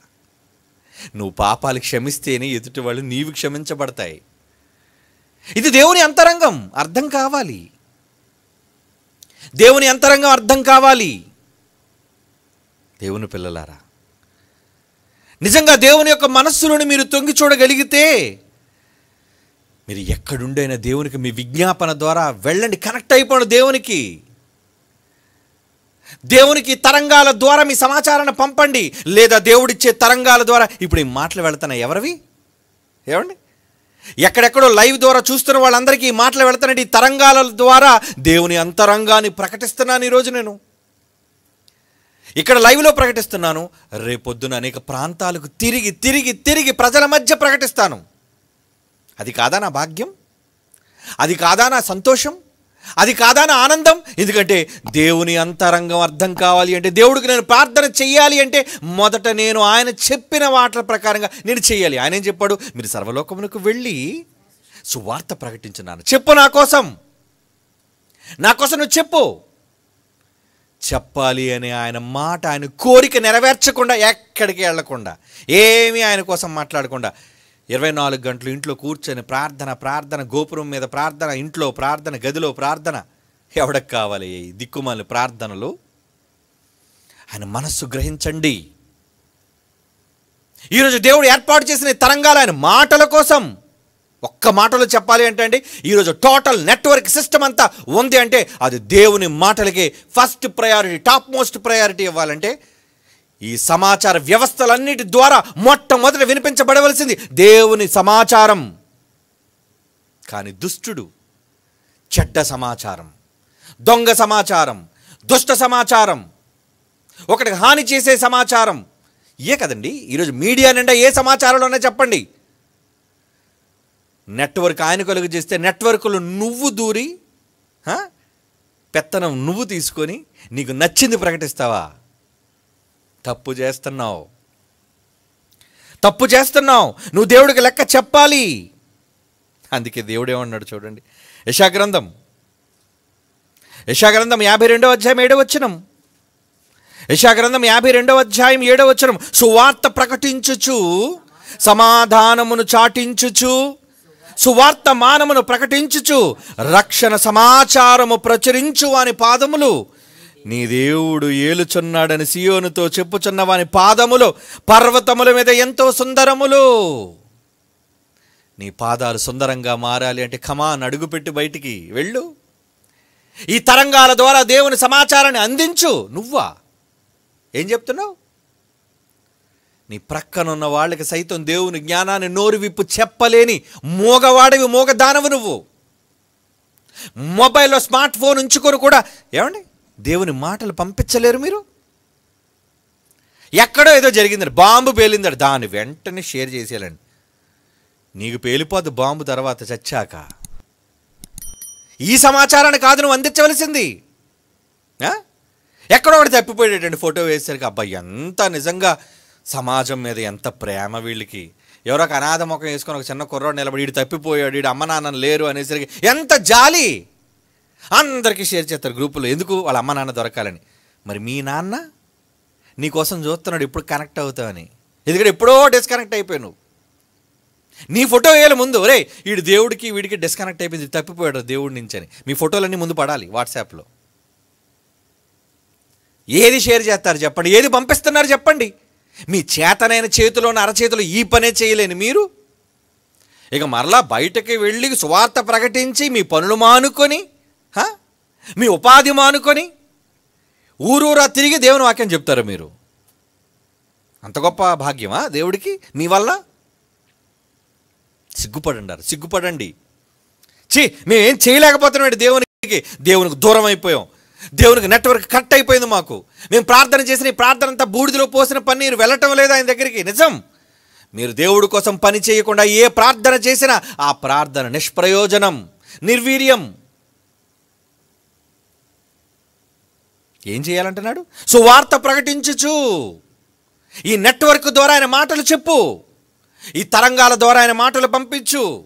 నువ్వు పాపాలు క్షమిస్తేనే ఎదుటి వాళ్ళు నీవు క్షమించబడతాయి. ఇది దేవుని అంతరంగం అర్థం కావాలి. దేవుని అంతరంగం అర్థం కావాలి. దేవుని పిల్లలారా నిజంగా దేవుని యొక్క మనస్సులను మీరు తొంగి చూడగలిగితే మీరు ఎక్కడుండైనా దేవునికి మీ విజ్ఞాపన ద్వారా వెళ్ళండి కనెక్ట్ అయిపోండి దేవునికి. దేవునికి తరంగాల ద్వారా మీ సమాచారాన్ని పంపండి. లేదా దేవుడిచ్చే తరంగాల ద్వారా. ఇప్పుడు ఈ మాటలు వెళుతున్నాయి. ఎవరివి? ఏమండి? ఎక్కడెక్కడో లైవ్ ద్వారా చూస్తున్న వాళ్ళందరికీ ఈ మాటలు వెళుతున్నాయి. ఈ తరంగాల ద్వారా దేవుని అంతరంగాన్ని ప్రకటిస్తున్నాను ఈరోజు నేను. ఇక్కడ లైవ్లో ప్రకటిస్తున్నాను. రేపొద్దున అనేక ప్రాంతాలకు తిరిగి తిరిగి తిరిగి ప్రజల మధ్య ప్రకటిస్తాను. అది కాదా నా భాగ్యం? అది కాదా నా సంతోషం? అది కాదా ఆనందం? ఎందుకంటే దేవుని అంతరంగం అర్థం కావాలి అంటే దేవుడికి నేను ప్రార్థన చెయ్యాలి అంటే మొదట నేను ఆయన చెప్పిన వాటల ప్రకారంగా నేను చెయ్యాలి. ఆయన ఏం చెప్పాడు? మీరు సర్వలోకమునకు వెళ్ళి సువార్త ప్రకటించున్నాను. చెప్పు నా కోసం. నా కోసం నువ్వు చెప్పు. చెప్పాలి అనే ఆయన మాట ఆయన కోరిక నెరవేర్చకుండా ఎక్కడికి వెళ్ళకుండా ఏమీ ఆయన కోసం మాట్లాడకుండా ఇరవై నాలుగు గంటలు ఇంట్లో కూర్చొని ప్రార్థన ప్రార్థన గోపురం మీద ప్రార్థన ఇంట్లో ప్రార్థన గదిలో ప్రార్థన. ఎవడకు కావాలి? ఈ దిక్కుమాలి ప్రార్థనలు. ఆయన మనస్సు గ్రహించండి. ఈరోజు దేవుడు ఏర్పాటు చేసిన తరంగాలు ఆయన మాటల కోసం. ఒక్క మాటలో చెప్పాలి అంటే అండి ఈరోజు టోటల్ నెట్వర్క్ సిస్టమ్ అంతా ఉంది అంటే అది దేవుని మాటలకి first priority top most priority ఇవ్వాలంటే ఈ సమాచార వ్యవస్థలన్నిటి ద్వారా మొట్టమొదట వినిపించబడవలసింది దేవుని సమాచారం. కానీ దుష్టుడు చెడ్డ సమాచారం దొంగ సమాచారం దుష్ట సమాచారం ఒకటికి హాని చేసే సమాచారం. ఏ కదండి? ఈరోజు మీడియా నిండా ఏ సమాచారంలోనే చెప్పండి? నెట్వర్క్ ఆయన కలుగు చేస్తే నెట్వర్క్లు నువ్వు దూరి పెత్తనం నువ్వు తీసుకొని నీకు నచ్చింది ప్రకటిస్తావా? తప్పు చేస్తున్నావు. తప్పు చేస్తున్నావు. నువ్వు దేవుడికి లెక్క చెప్పాలి. అందుకే దేవుడు ఏమన్నాడు చూడండి. యశాగ్రంథం యశాగ్రంథం యాభై రెండవ అధ్యాయం ఏడవ వచనం. యశాగ్రంథం యాభై రెండవ అధ్యాయం ఏడవ వచనం. సువార్త ప్రకటించుచు సమాధానమును చాటించుచు సువార్త మానమును ప్రకటించుచు రక్షణ సమాచారము ప్రచురించు వాని పాదములు నీ దేవుడు ఏలుచున్నాడని సియోనుతో చెప్పుచున్న వాని పాదములు పర్వతముల మీద ఎంతో సుందరములు. నీ పాదాలు సుందరంగా మారాలి అంటే కమాన్ అడుగుపెట్టి బయటికి వెళ్ళు. ఈ తరంగాల ద్వారా దేవుని సమాచారాన్ని అందించు నువ్వా? ఏం చెప్తున్నావు? నీ ప్రక్కనున్న వాళ్ళకి సైతం దేవుని జ్ఞానాన్ని నోరు విప్పు చెప్పలేని మోగవాడివి మోగదానవు నువ్వు. మొబైల్లో స్మార్ట్ ఫోన్ ఉంచుకొని కూడా ఏమండి? దేవుని మాటలు పంపించలేరు మీరు? ఎక్కడో ఏదో జరిగిందండి. బాంబు పేలిందండి. దాన్ని వెంటనే షేర్ చేసేయాలండి. నీకు పేలిపోద్ది బాంబు తర్వాత చచ్చాక. ఈ సమాచారాన్ని కాదు నువ్వు అందించవలసింది. ఎక్కడో ఒకటి తప్పిపోయేటండి ఫోటో వేసేసరికి అబ్బాయి ఎంత నిజంగా సమాజం మీద ఎంత ప్రేమ వీళ్ళకి. ఎవరో ఒక అనాథ ముఖం వేసుకొని ఒక చిన్న కుర్రోడు నిలబడి వీడు తప్పిపోయాడు వీడు అమ్మ నాన్న లేరు అనేసరికి ఎంత జాలి! అందరికీ షేర్ చేస్తారు గ్రూపులో ఎందుకు? వాళ్ళ అమ్మ నాన్న దొరకాలని. మరి మీ నాన్న నీ కోసం చూస్తున్నాడు ఇప్పుడు కనెక్ట్ అవుతావని. ఎందుకంటే ఎప్పుడో డిస్కనెక్ట్ అయిపోయావు నువ్వు. నీ ఫోటో వేయాలి ముందు. రే వీడు దేవుడికి వీడికి డిస్కనెక్ట్ అయిపోయింది తప్పిపోయాడు దేవుడి నుంచి అని. మీ ఫోటోలన్నీ ముందు పడాలి వాట్సాప్లో. ఏది షేర్ చేస్తారు చెప్పండి. ఏది పంపిస్తున్నారు చెప్పండి. మీ చేతనైన చేతిలోని అరచేతిలో ఈ పనే చేయలేని మీరు. ఇక మరలా బయటకి వెళ్ళి సువార్త ప్రకటించి మీ పనులు మానుకొని మీ ఉపాధి మానుకొని ఊరూరా తిరిగి దేవుని వాక్యం చెప్తారు మీరు. అంత గొప్ప భాగ్యమా దేవుడికి? మీ వల్ల? సిగ్గుపడండారు. సిగ్గుపడండి. చీ మేమేం చేయలేకపోతున్నాం దేవునికి. దేవునికి దూరం అయిపోయాం. దేవునికి నెట్వర్క్ కట్ అయిపోయింది మాకు. మేము ప్రార్థన చేసిన ప్రార్థన అంతా బూడిదలో పోసిన పన్నీరు వెళ్ళటం లేదు ఆయన దగ్గరికి. నిజం? మీరు దేవుడి కోసం పని చేయకుండా ఏ ప్రార్థన చేసినా ఆ ప్రార్థన నిష్ప్రయోజనం నిర్వీర్యం. ఏం చేయాలంటున్నాడు? సువార్త ప్రకటించుచు. ఈ నెట్వర్క్ ద్వారా ఆయన మాటలు చెప్పు. ఈ తరంగాల ద్వారా ఆయన మాటలు పంపించు.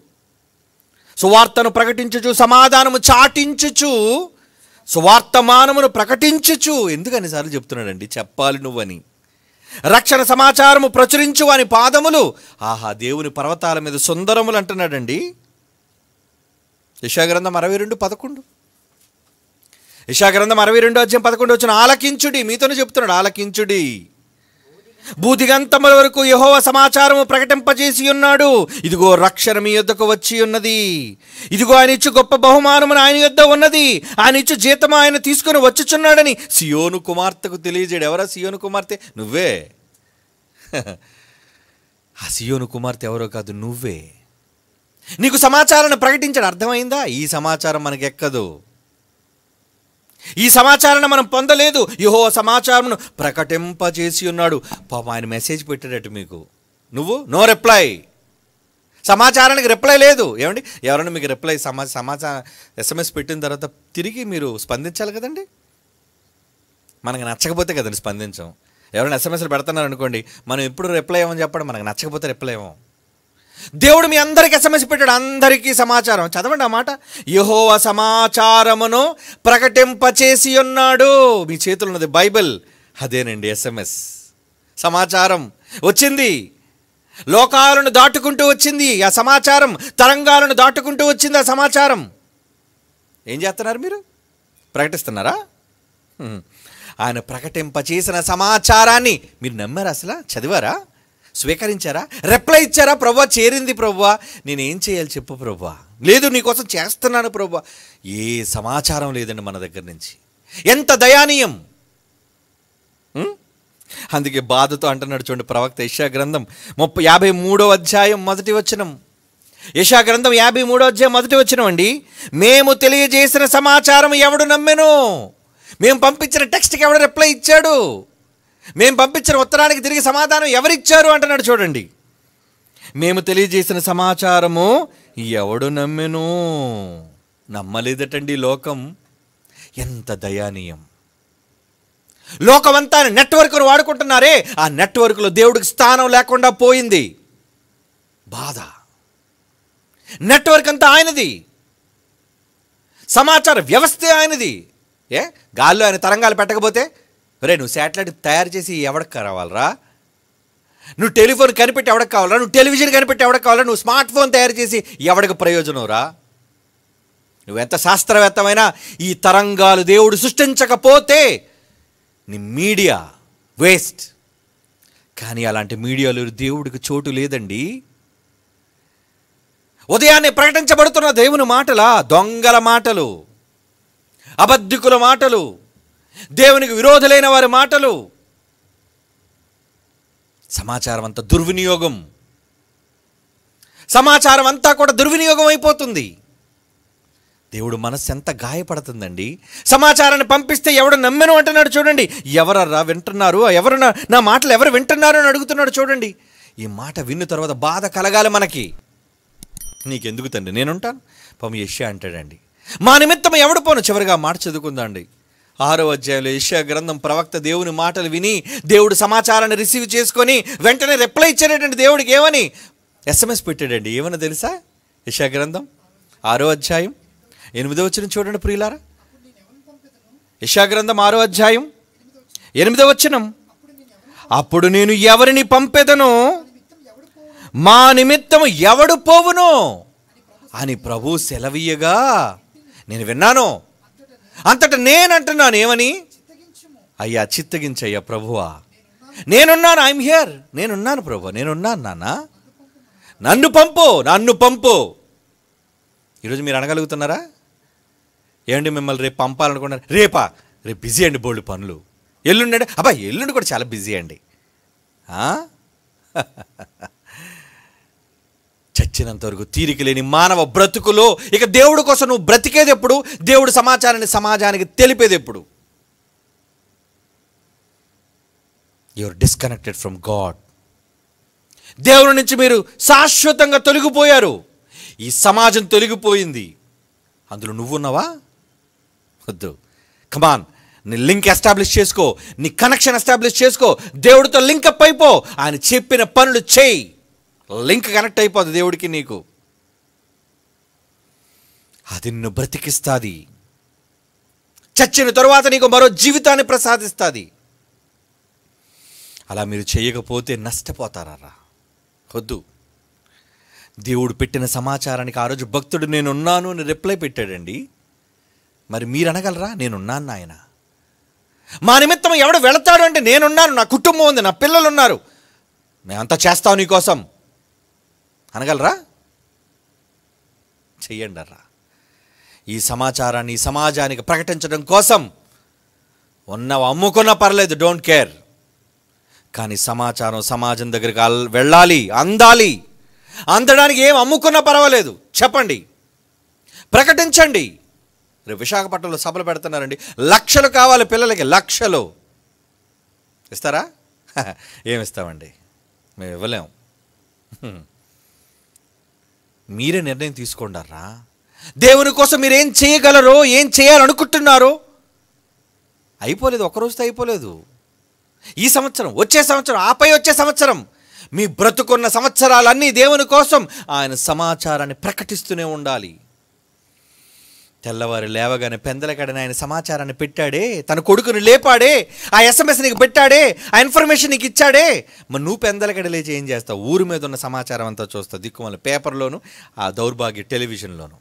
సువార్తను ప్రకటించుచు సమాధానము చాటించుచు సువార్తమానమును ప్రకటించుచు. ఎందుకని సార్లు చెప్తున్నాడండి? చెప్పాలి నువ్వని. రక్షణ సమాచారము ప్రచురించు అని పాదములు. ఆహా దేవుని పర్వతాల మీద సుందరములు అంటున్నాడండి. యశాగ్రంథం అరవై రెండు పదకొండు. యశాగ్రంథం అరవై రెండు అధ్యాయం పదకొండు వచ్చిన ఆలకించుడి. మీతోనే చెప్తున్నాడు ఆలకించుడి. భూదిగంతముల వరకు యహోవ సమాచారము ప్రకటింపజేసి ఉన్నాడు. ఇదిగో రక్షణ మీ యొద్దకు వచ్చి ఉన్నది. ఇదిగో ఆయన ఇచ్చు గొప్ప బహుమానము ఆయన యొద్ద ఉన్నది. ఆయన ఇచ్చు జీతము ఆయన తీసుకుని వచ్చుచున్నాడని సియోను కుమార్తెకు తెలియజేడు ఎవరా సియోను కుమార్తె? నువ్వే. ఆ సియోను కుమార్తె ఎవరో కాదు నువ్వే. నీకు సమాచారాన్ని ప్రకటించడం అర్థమైందా? ఈ సమాచారం మనకెక్కదు. ఎక్కదు ఈ సమాచారాన్ని మనం పొందలేదు. యహో సమాచారంను ప్రకటింపజేసి ఉన్నాడు పాప ఆయన మెసేజ్ పెట్టాడట మీకు. నువ్వు? No reply. సమాచారానికి రిప్లై లేదు. ఏమండి? ఎవరైనా మీకు రిప్లై సమా సమాచారం ఎస్ఎంఎస్ పెట్టిన తర్వాత తిరిగి మీరు స్పందించాలి కదండి? మనకు నచ్చకపోతే కదండి స్పందించం. ఎవరైనా ఎస్ఎంఎస్లు పెడుతున్నారు అనుకోండి మనం ఎప్పుడు రిప్లై ఏమని చెప్పడం మనకు నచ్చకపోతే రిప్లై ఏమో దేవుడు మీ అందరికీ ఎస్ఎంఎస్ పెట్టాడు అందరికీ సమాచారం. చదవండి ఆ మాట. యహోవ సమాచారమును ప్రకటింపచేసి ఉన్నాడు మీ చేతులు ఉన్నది బైబిల్ అదేనండి ఎస్ఎంఎస్ సమాచారం వచ్చింది. లోకాలను దాటుకుంటూ వచ్చింది ఆ సమాచారం. తరంగాలను దాటుకుంటూ వచ్చింది ఆ సమాచారం. ఏం చేస్తున్నారు మీరు? ప్రకటిస్తున్నారా? ఆయన ప్రకటింపచేసిన సమాచారాన్ని మీరు నమ్మారా అసలు? చదివారా? స్వీకరించారా? రిప్లై ఇచ్చారా? ప్రభా చేరింది ప్రభా. నేనేం చేయాలి చెప్పు ప్రభా. లేదు నీకోసం చేస్తున్నాను ప్రభా. ఏ సమాచారం లేదండి మన దగ్గర నుంచి. ఎంత దయానీయం. అందుకే బాధతో అంటున్నాడు చూడండి ప్రవక్త యశా గ్రంథం ముప్పై యాభై మూడో అధ్యాయం మొదటి వచనం. యశా గ్రంథం యాభై మూడో అధ్యాయం మొదటి వచనం అండి మేము తెలియజేసిన సమాచారం ఎవడు నమ్మెను? మేము పంపించిన టెక్స్ట్కి ఎవడు రిప్లై ఇచ్చాడు? మేము పంపించిన ఉత్తరానికి తిరిగి సమాధానం ఎవరిచ్చారు అంటున్నాడు చూడండి. మేము తెలియజేసిన సమాచారము ఎవడు నమ్మెను? నమ్మలేదటండి లోకం. ఎంత దయానీయం. లోకమంతా నెట్వర్క్ను వాడుకుంటున్నారే ఆ నెట్వర్క్లో దేవుడికి స్థానం లేకుండా పోయింది. బాధ. నెట్వర్క్ అంతా ఆయనది. సమాచార వ్యవస్థే ఆయనది. ఏ? గాల్లో ఆయన తరంగాలు పెట్టకపోతే రే నువ్వు శాటిలైట్ తయారు చేసి ఎవడికి కావాలరా నువ్వు టెలిఫోన్ కనిపెట్టి ఎవడికి కావాలా నువ్వు టెలివిజన్ కనిపెట్టి ఎవడికి కావాలా నువ్వు స్మార్ట్ ఫోన్ తయారు చేసి ఎవడికి ప్రయోజనం రా? నువ్వెంత శాస్త్రవేత్తమైనా ఈ తరంగాలు దేవుడు సృష్టించకపోతే నీ మీడియా వేస్ట్. కానీ అలాంటి మీడియాలో దేవుడికి చోటు లేదండి. ఉదయాన్నే ప్రకటించబడుతున్న దేవుని మాటలా దొంగల మాటలు అబద్ధికుల మాటలు దేవునికి విరోధులైన వారి మాటలు. సమాచారం అంతా దుర్వినియోగం. సమాచారం అంతా కూడా దుర్వినియోగం అయిపోతుంది. దేవుడు మనస్సు ఎంత గాయపడుతుందండి. సమాచారాన్ని పంపిస్తే ఎవడు నమ్మెను అంటున్నాడు చూడండి. ఎవరరా వింటున్నారు? ఎవరు నా మాటలు ఎవరు వింటున్నారు అని అడుగుతున్నాడు చూడండి. ఈ మాట విన్న తర్వాత బాధ కలగాలి మనకి. నీకెందుకు తండ్రి? నేనుంటాను. పాము యష్యా అంటాడండి. మా నిమిత్తం ఎవడు పోను? చివరిగా మాట చదువుకుందాండి ఆరో అధ్యాయంలో ఏషియా గ్రంథం ప్రవక్త దేవుని మాటలు విని దేవుడు సమాచారాన్ని రిసీవ్ చేసుకొని వెంటనే రిప్లై ఇచ్చాడటండి దేవుడికి ఏమని? ఎస్ఎంఎస్ పెట్టాడండి. ఏమని తెలుసా? ఏషియా గ్రంథం ఆరో అధ్యాయం ఎనిమిదో వచ్చిన చూడండి ప్రియులారా. ఏషియా గ్రంథం ఆరో అధ్యాయం ఎనిమిదో వచనం. అప్పుడు నేను ఎవరిని పంపెదను? మా నిమిత్తం ఎవడు పోవును? అని ప్రభు సెలవీయగా నేను విన్నాను. అంతట నేనంటున్నాను ఏమని? అయ్యా చిత్తగించయ్యా ప్రభువా. నేనున్నాను ఐఎమ్ హియర్ నేనున్నాను ప్రభు నేనున్నాను నాన్న. నన్ను పంపు నన్ను పంపు. ఈరోజు మీరు అనగలుగుతున్నారా? ఏమండి మిమ్మల్ని రేపు పంపాలనుకున్నారు రేపా? రేపు బిజీ అండి బోల్డ్ పనులు. ఎల్లుండి అబ్బాయి అబ్బా ఎల్లుండి కూడా చాలా బిజీ అండి. చచ్చినంత వరకు తీరిక లేని మానవ బ్రతుకులో ఇక దేవుడి కోసం నువ్వు బ్రతికేది ఎప్పుడు? దేవుడి సమాచారాన్ని సమాజానికి తెలిపేది ఎప్పుడు? యువర్ డిస్కనెక్టెడ్ ఫ్రమ్ గాడ్ దేవుడి నుంచి మీరు శాశ్వతంగా తొలగిపోయారు. ఈ సమాజం తొలగిపోయింది. అందులో నువ్వున్నావా వద్దు. కమాన్ నీ లింక్ ఎస్టాబ్లిష్ చేసుకో. నీ కనెక్షన్ ఎస్టాబ్లిష్ చేసుకో. దేవుడితో లింక్ అప్ అయిపో. ఆయన చెప్పిన పనులు చేయి. లింక్ కనెక్ట్ అయిపోదు దేవుడికి నీకు. అది నిన్ను బ్రతికిస్తుంది. చచ్చిన తరువాత నీకు మరో జీవితాన్ని ప్రసాదిస్తుంది. అలా మీరు చేయకపోతే నష్టపోతారా వద్దు. దేవుడు పెట్టిన సమాచారానికి ఆ రోజు భక్తుడు నేనున్నాను అని రిప్లై పెట్టాడండి. మరి మీరు అనగలరా నేనున్నాను నాయన. మా నిమిత్తం ఎవడు వెళతాడు అంటే నేనున్నాను. నా కుటుంబం ఉంది నా పిల్లలు ఉన్నారు మేమంతా చేస్తాం నీకోసం. అనగలరా? చెయ్యండి రా ఈ సమాచారాన్ని సమాజానికి ప్రకటించడం కోసం ఉన్నవి అమ్ముకున్నా పర్లేదు డోంట్ కేర్. కానీ సమాచారం సమాజం దగ్గరికి వెళ్ళాలి అందాలి. అందడానికి ఏం అమ్ముకున్నా పర్వాలేదు. చెప్పండి. ప్రకటించండి. రేపు విశాఖపట్నంలో సభలు పెడుతున్నారండి. లక్షలు కావాలి పిల్లలకి లక్షలు. ఇస్తారా? ఏమిస్తామండి మేము ఇవ్వలేం. మీరే నిర్ణయం తీసుకోండారా? దేవుని కోసం మీరు ఏం చేయగలరో ఏం చేయాలనుకుంటున్నారో? అయిపోలేదు ఒకరోజుతో అయిపోలేదు. ఈ సంవత్సరం వచ్చే సంవత్సరం ఆపై వచ్చే సంవత్సరం మీ బ్రతుకున్న సంవత్సరాలన్నీ దేవుని కోసం ఆయన సమాచారాన్ని ప్రకటిస్తూనే ఉండాలి. తెల్లవారు లేవగానే పెందలకడని ఆయన సమాచారాన్ని పెట్టాడే తన కొడుకుని లేపాడే ఆ ఎస్ఎంఎస్ నీకు పెట్టాడే ఆ ఇన్ఫర్మేషన్ నీకు ఇచ్చాడే. మరి నువ్వు పెందలకడ లేచి ఏం చేస్తావు? ఊరి మీద ఉన్న సమాచారం అంతా చూస్తావు దిక్కుమల పేపర్లోను ఆ దౌర్భాగ్య టెలివిజన్లోను.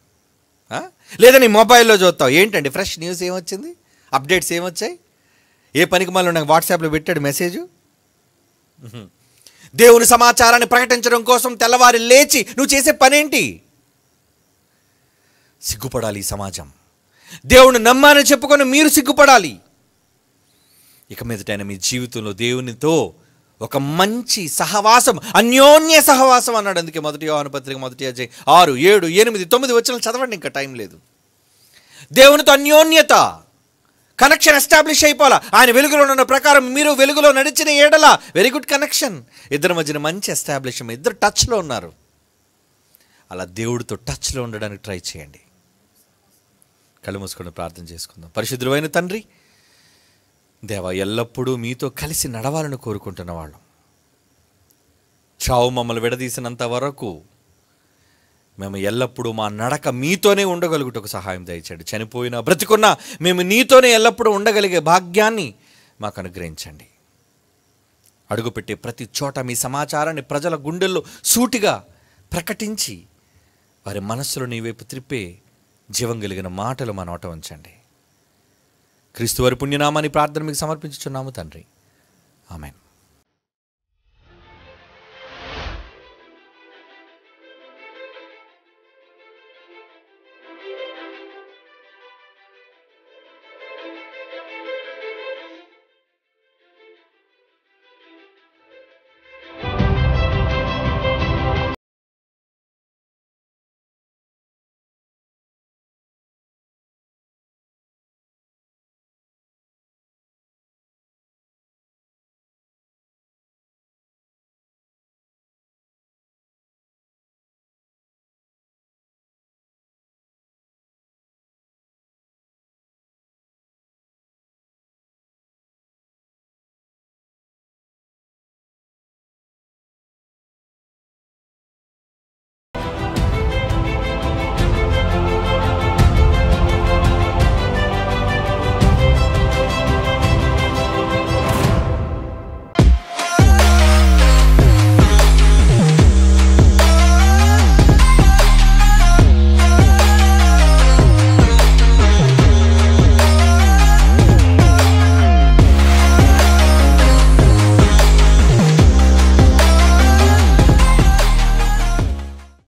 లేదా నీ మొబైల్లో చూస్తావు. ఏంటండి ఫ్రెష్ న్యూస్ ఏమొచ్చింది? అప్డేట్స్ ఏమొచ్చాయి? ఏ పనికి మళ్ళీ నాకు వాట్సాప్లో పెట్టాడు మెసేజ్? దేవుని సమాచారాన్ని ప్రకటించడం కోసం తెల్లవారి లేచి నువ్వు చేసే పనేంటి? సిగ్గుపడాలి సమాజం. దేవుని నమ్మానని చెప్పుకొని మీరు సిగ్గుపడాలి. ఇక మీదటైన మీ జీవితంలో దేవునితో ఒక మంచి సహవాసం అన్యోన్య సహవాసం అన్నాడు. అందుకే మొదటి ఆనుపత్రిక మొదటి అధ్యాయం ఆరు ఏడు ఎనిమిది తొమ్మిది వచ్చిన చదవండి ఇంకా టైం లేదు. దేవునితో అన్యోన్యత కనెక్షన్ ఎస్టాబ్లిష్ అయిపోవాలా? ఆయన వెలుగులో ఉన్న ప్రకారం మీరు వెలుగులో నడిచిన ఏడల వెరీ గుడ్ కనెక్షన్ ఇద్దరి మధ్యన మంచి ఎస్టాబ్లిష్మెంట్ ఇద్దరు టచ్లో ఉన్నారు. అలా దేవుడితో టచ్లో ఉండడానికి ట్రై చేయండి. కళ్ళు మూసుకొని ప్రార్థన చేసుకుందాం. పరిశుద్ధమైన తండ్రి దేవ ఎల్లప్పుడూ మీతో కలిసి నడవాలని కోరుకుంటున్న వాళ్ళం. చావు మమ్మల్ని విడదీసినంత వరకు మేము ఎల్లప్పుడూ మా నడక మీతోనే ఉండగలుగుటకు సహాయం దయచండి చనిపోయినా బ్రతికున్నా మేము నీతోనే ఎల్లప్పుడూ ఉండగలిగే భాగ్యాన్ని మాకు అనుగ్రహించండి. అడుగుపెట్టే ప్రతి చోట మీ సమాచారాన్ని ప్రజల గుండెల్లో సూటిగా ప్రకటించి వారి మనస్సులో నీ వైపు త్రిప్పే జీవం కలిగిన మాటలు మా నోట ఉంచండి. క్రీస్తు వారి పుణ్యనామాన్ని ప్రార్థన మీకు సమర్పించుచున్నాము తండ్రి. ఆమెను.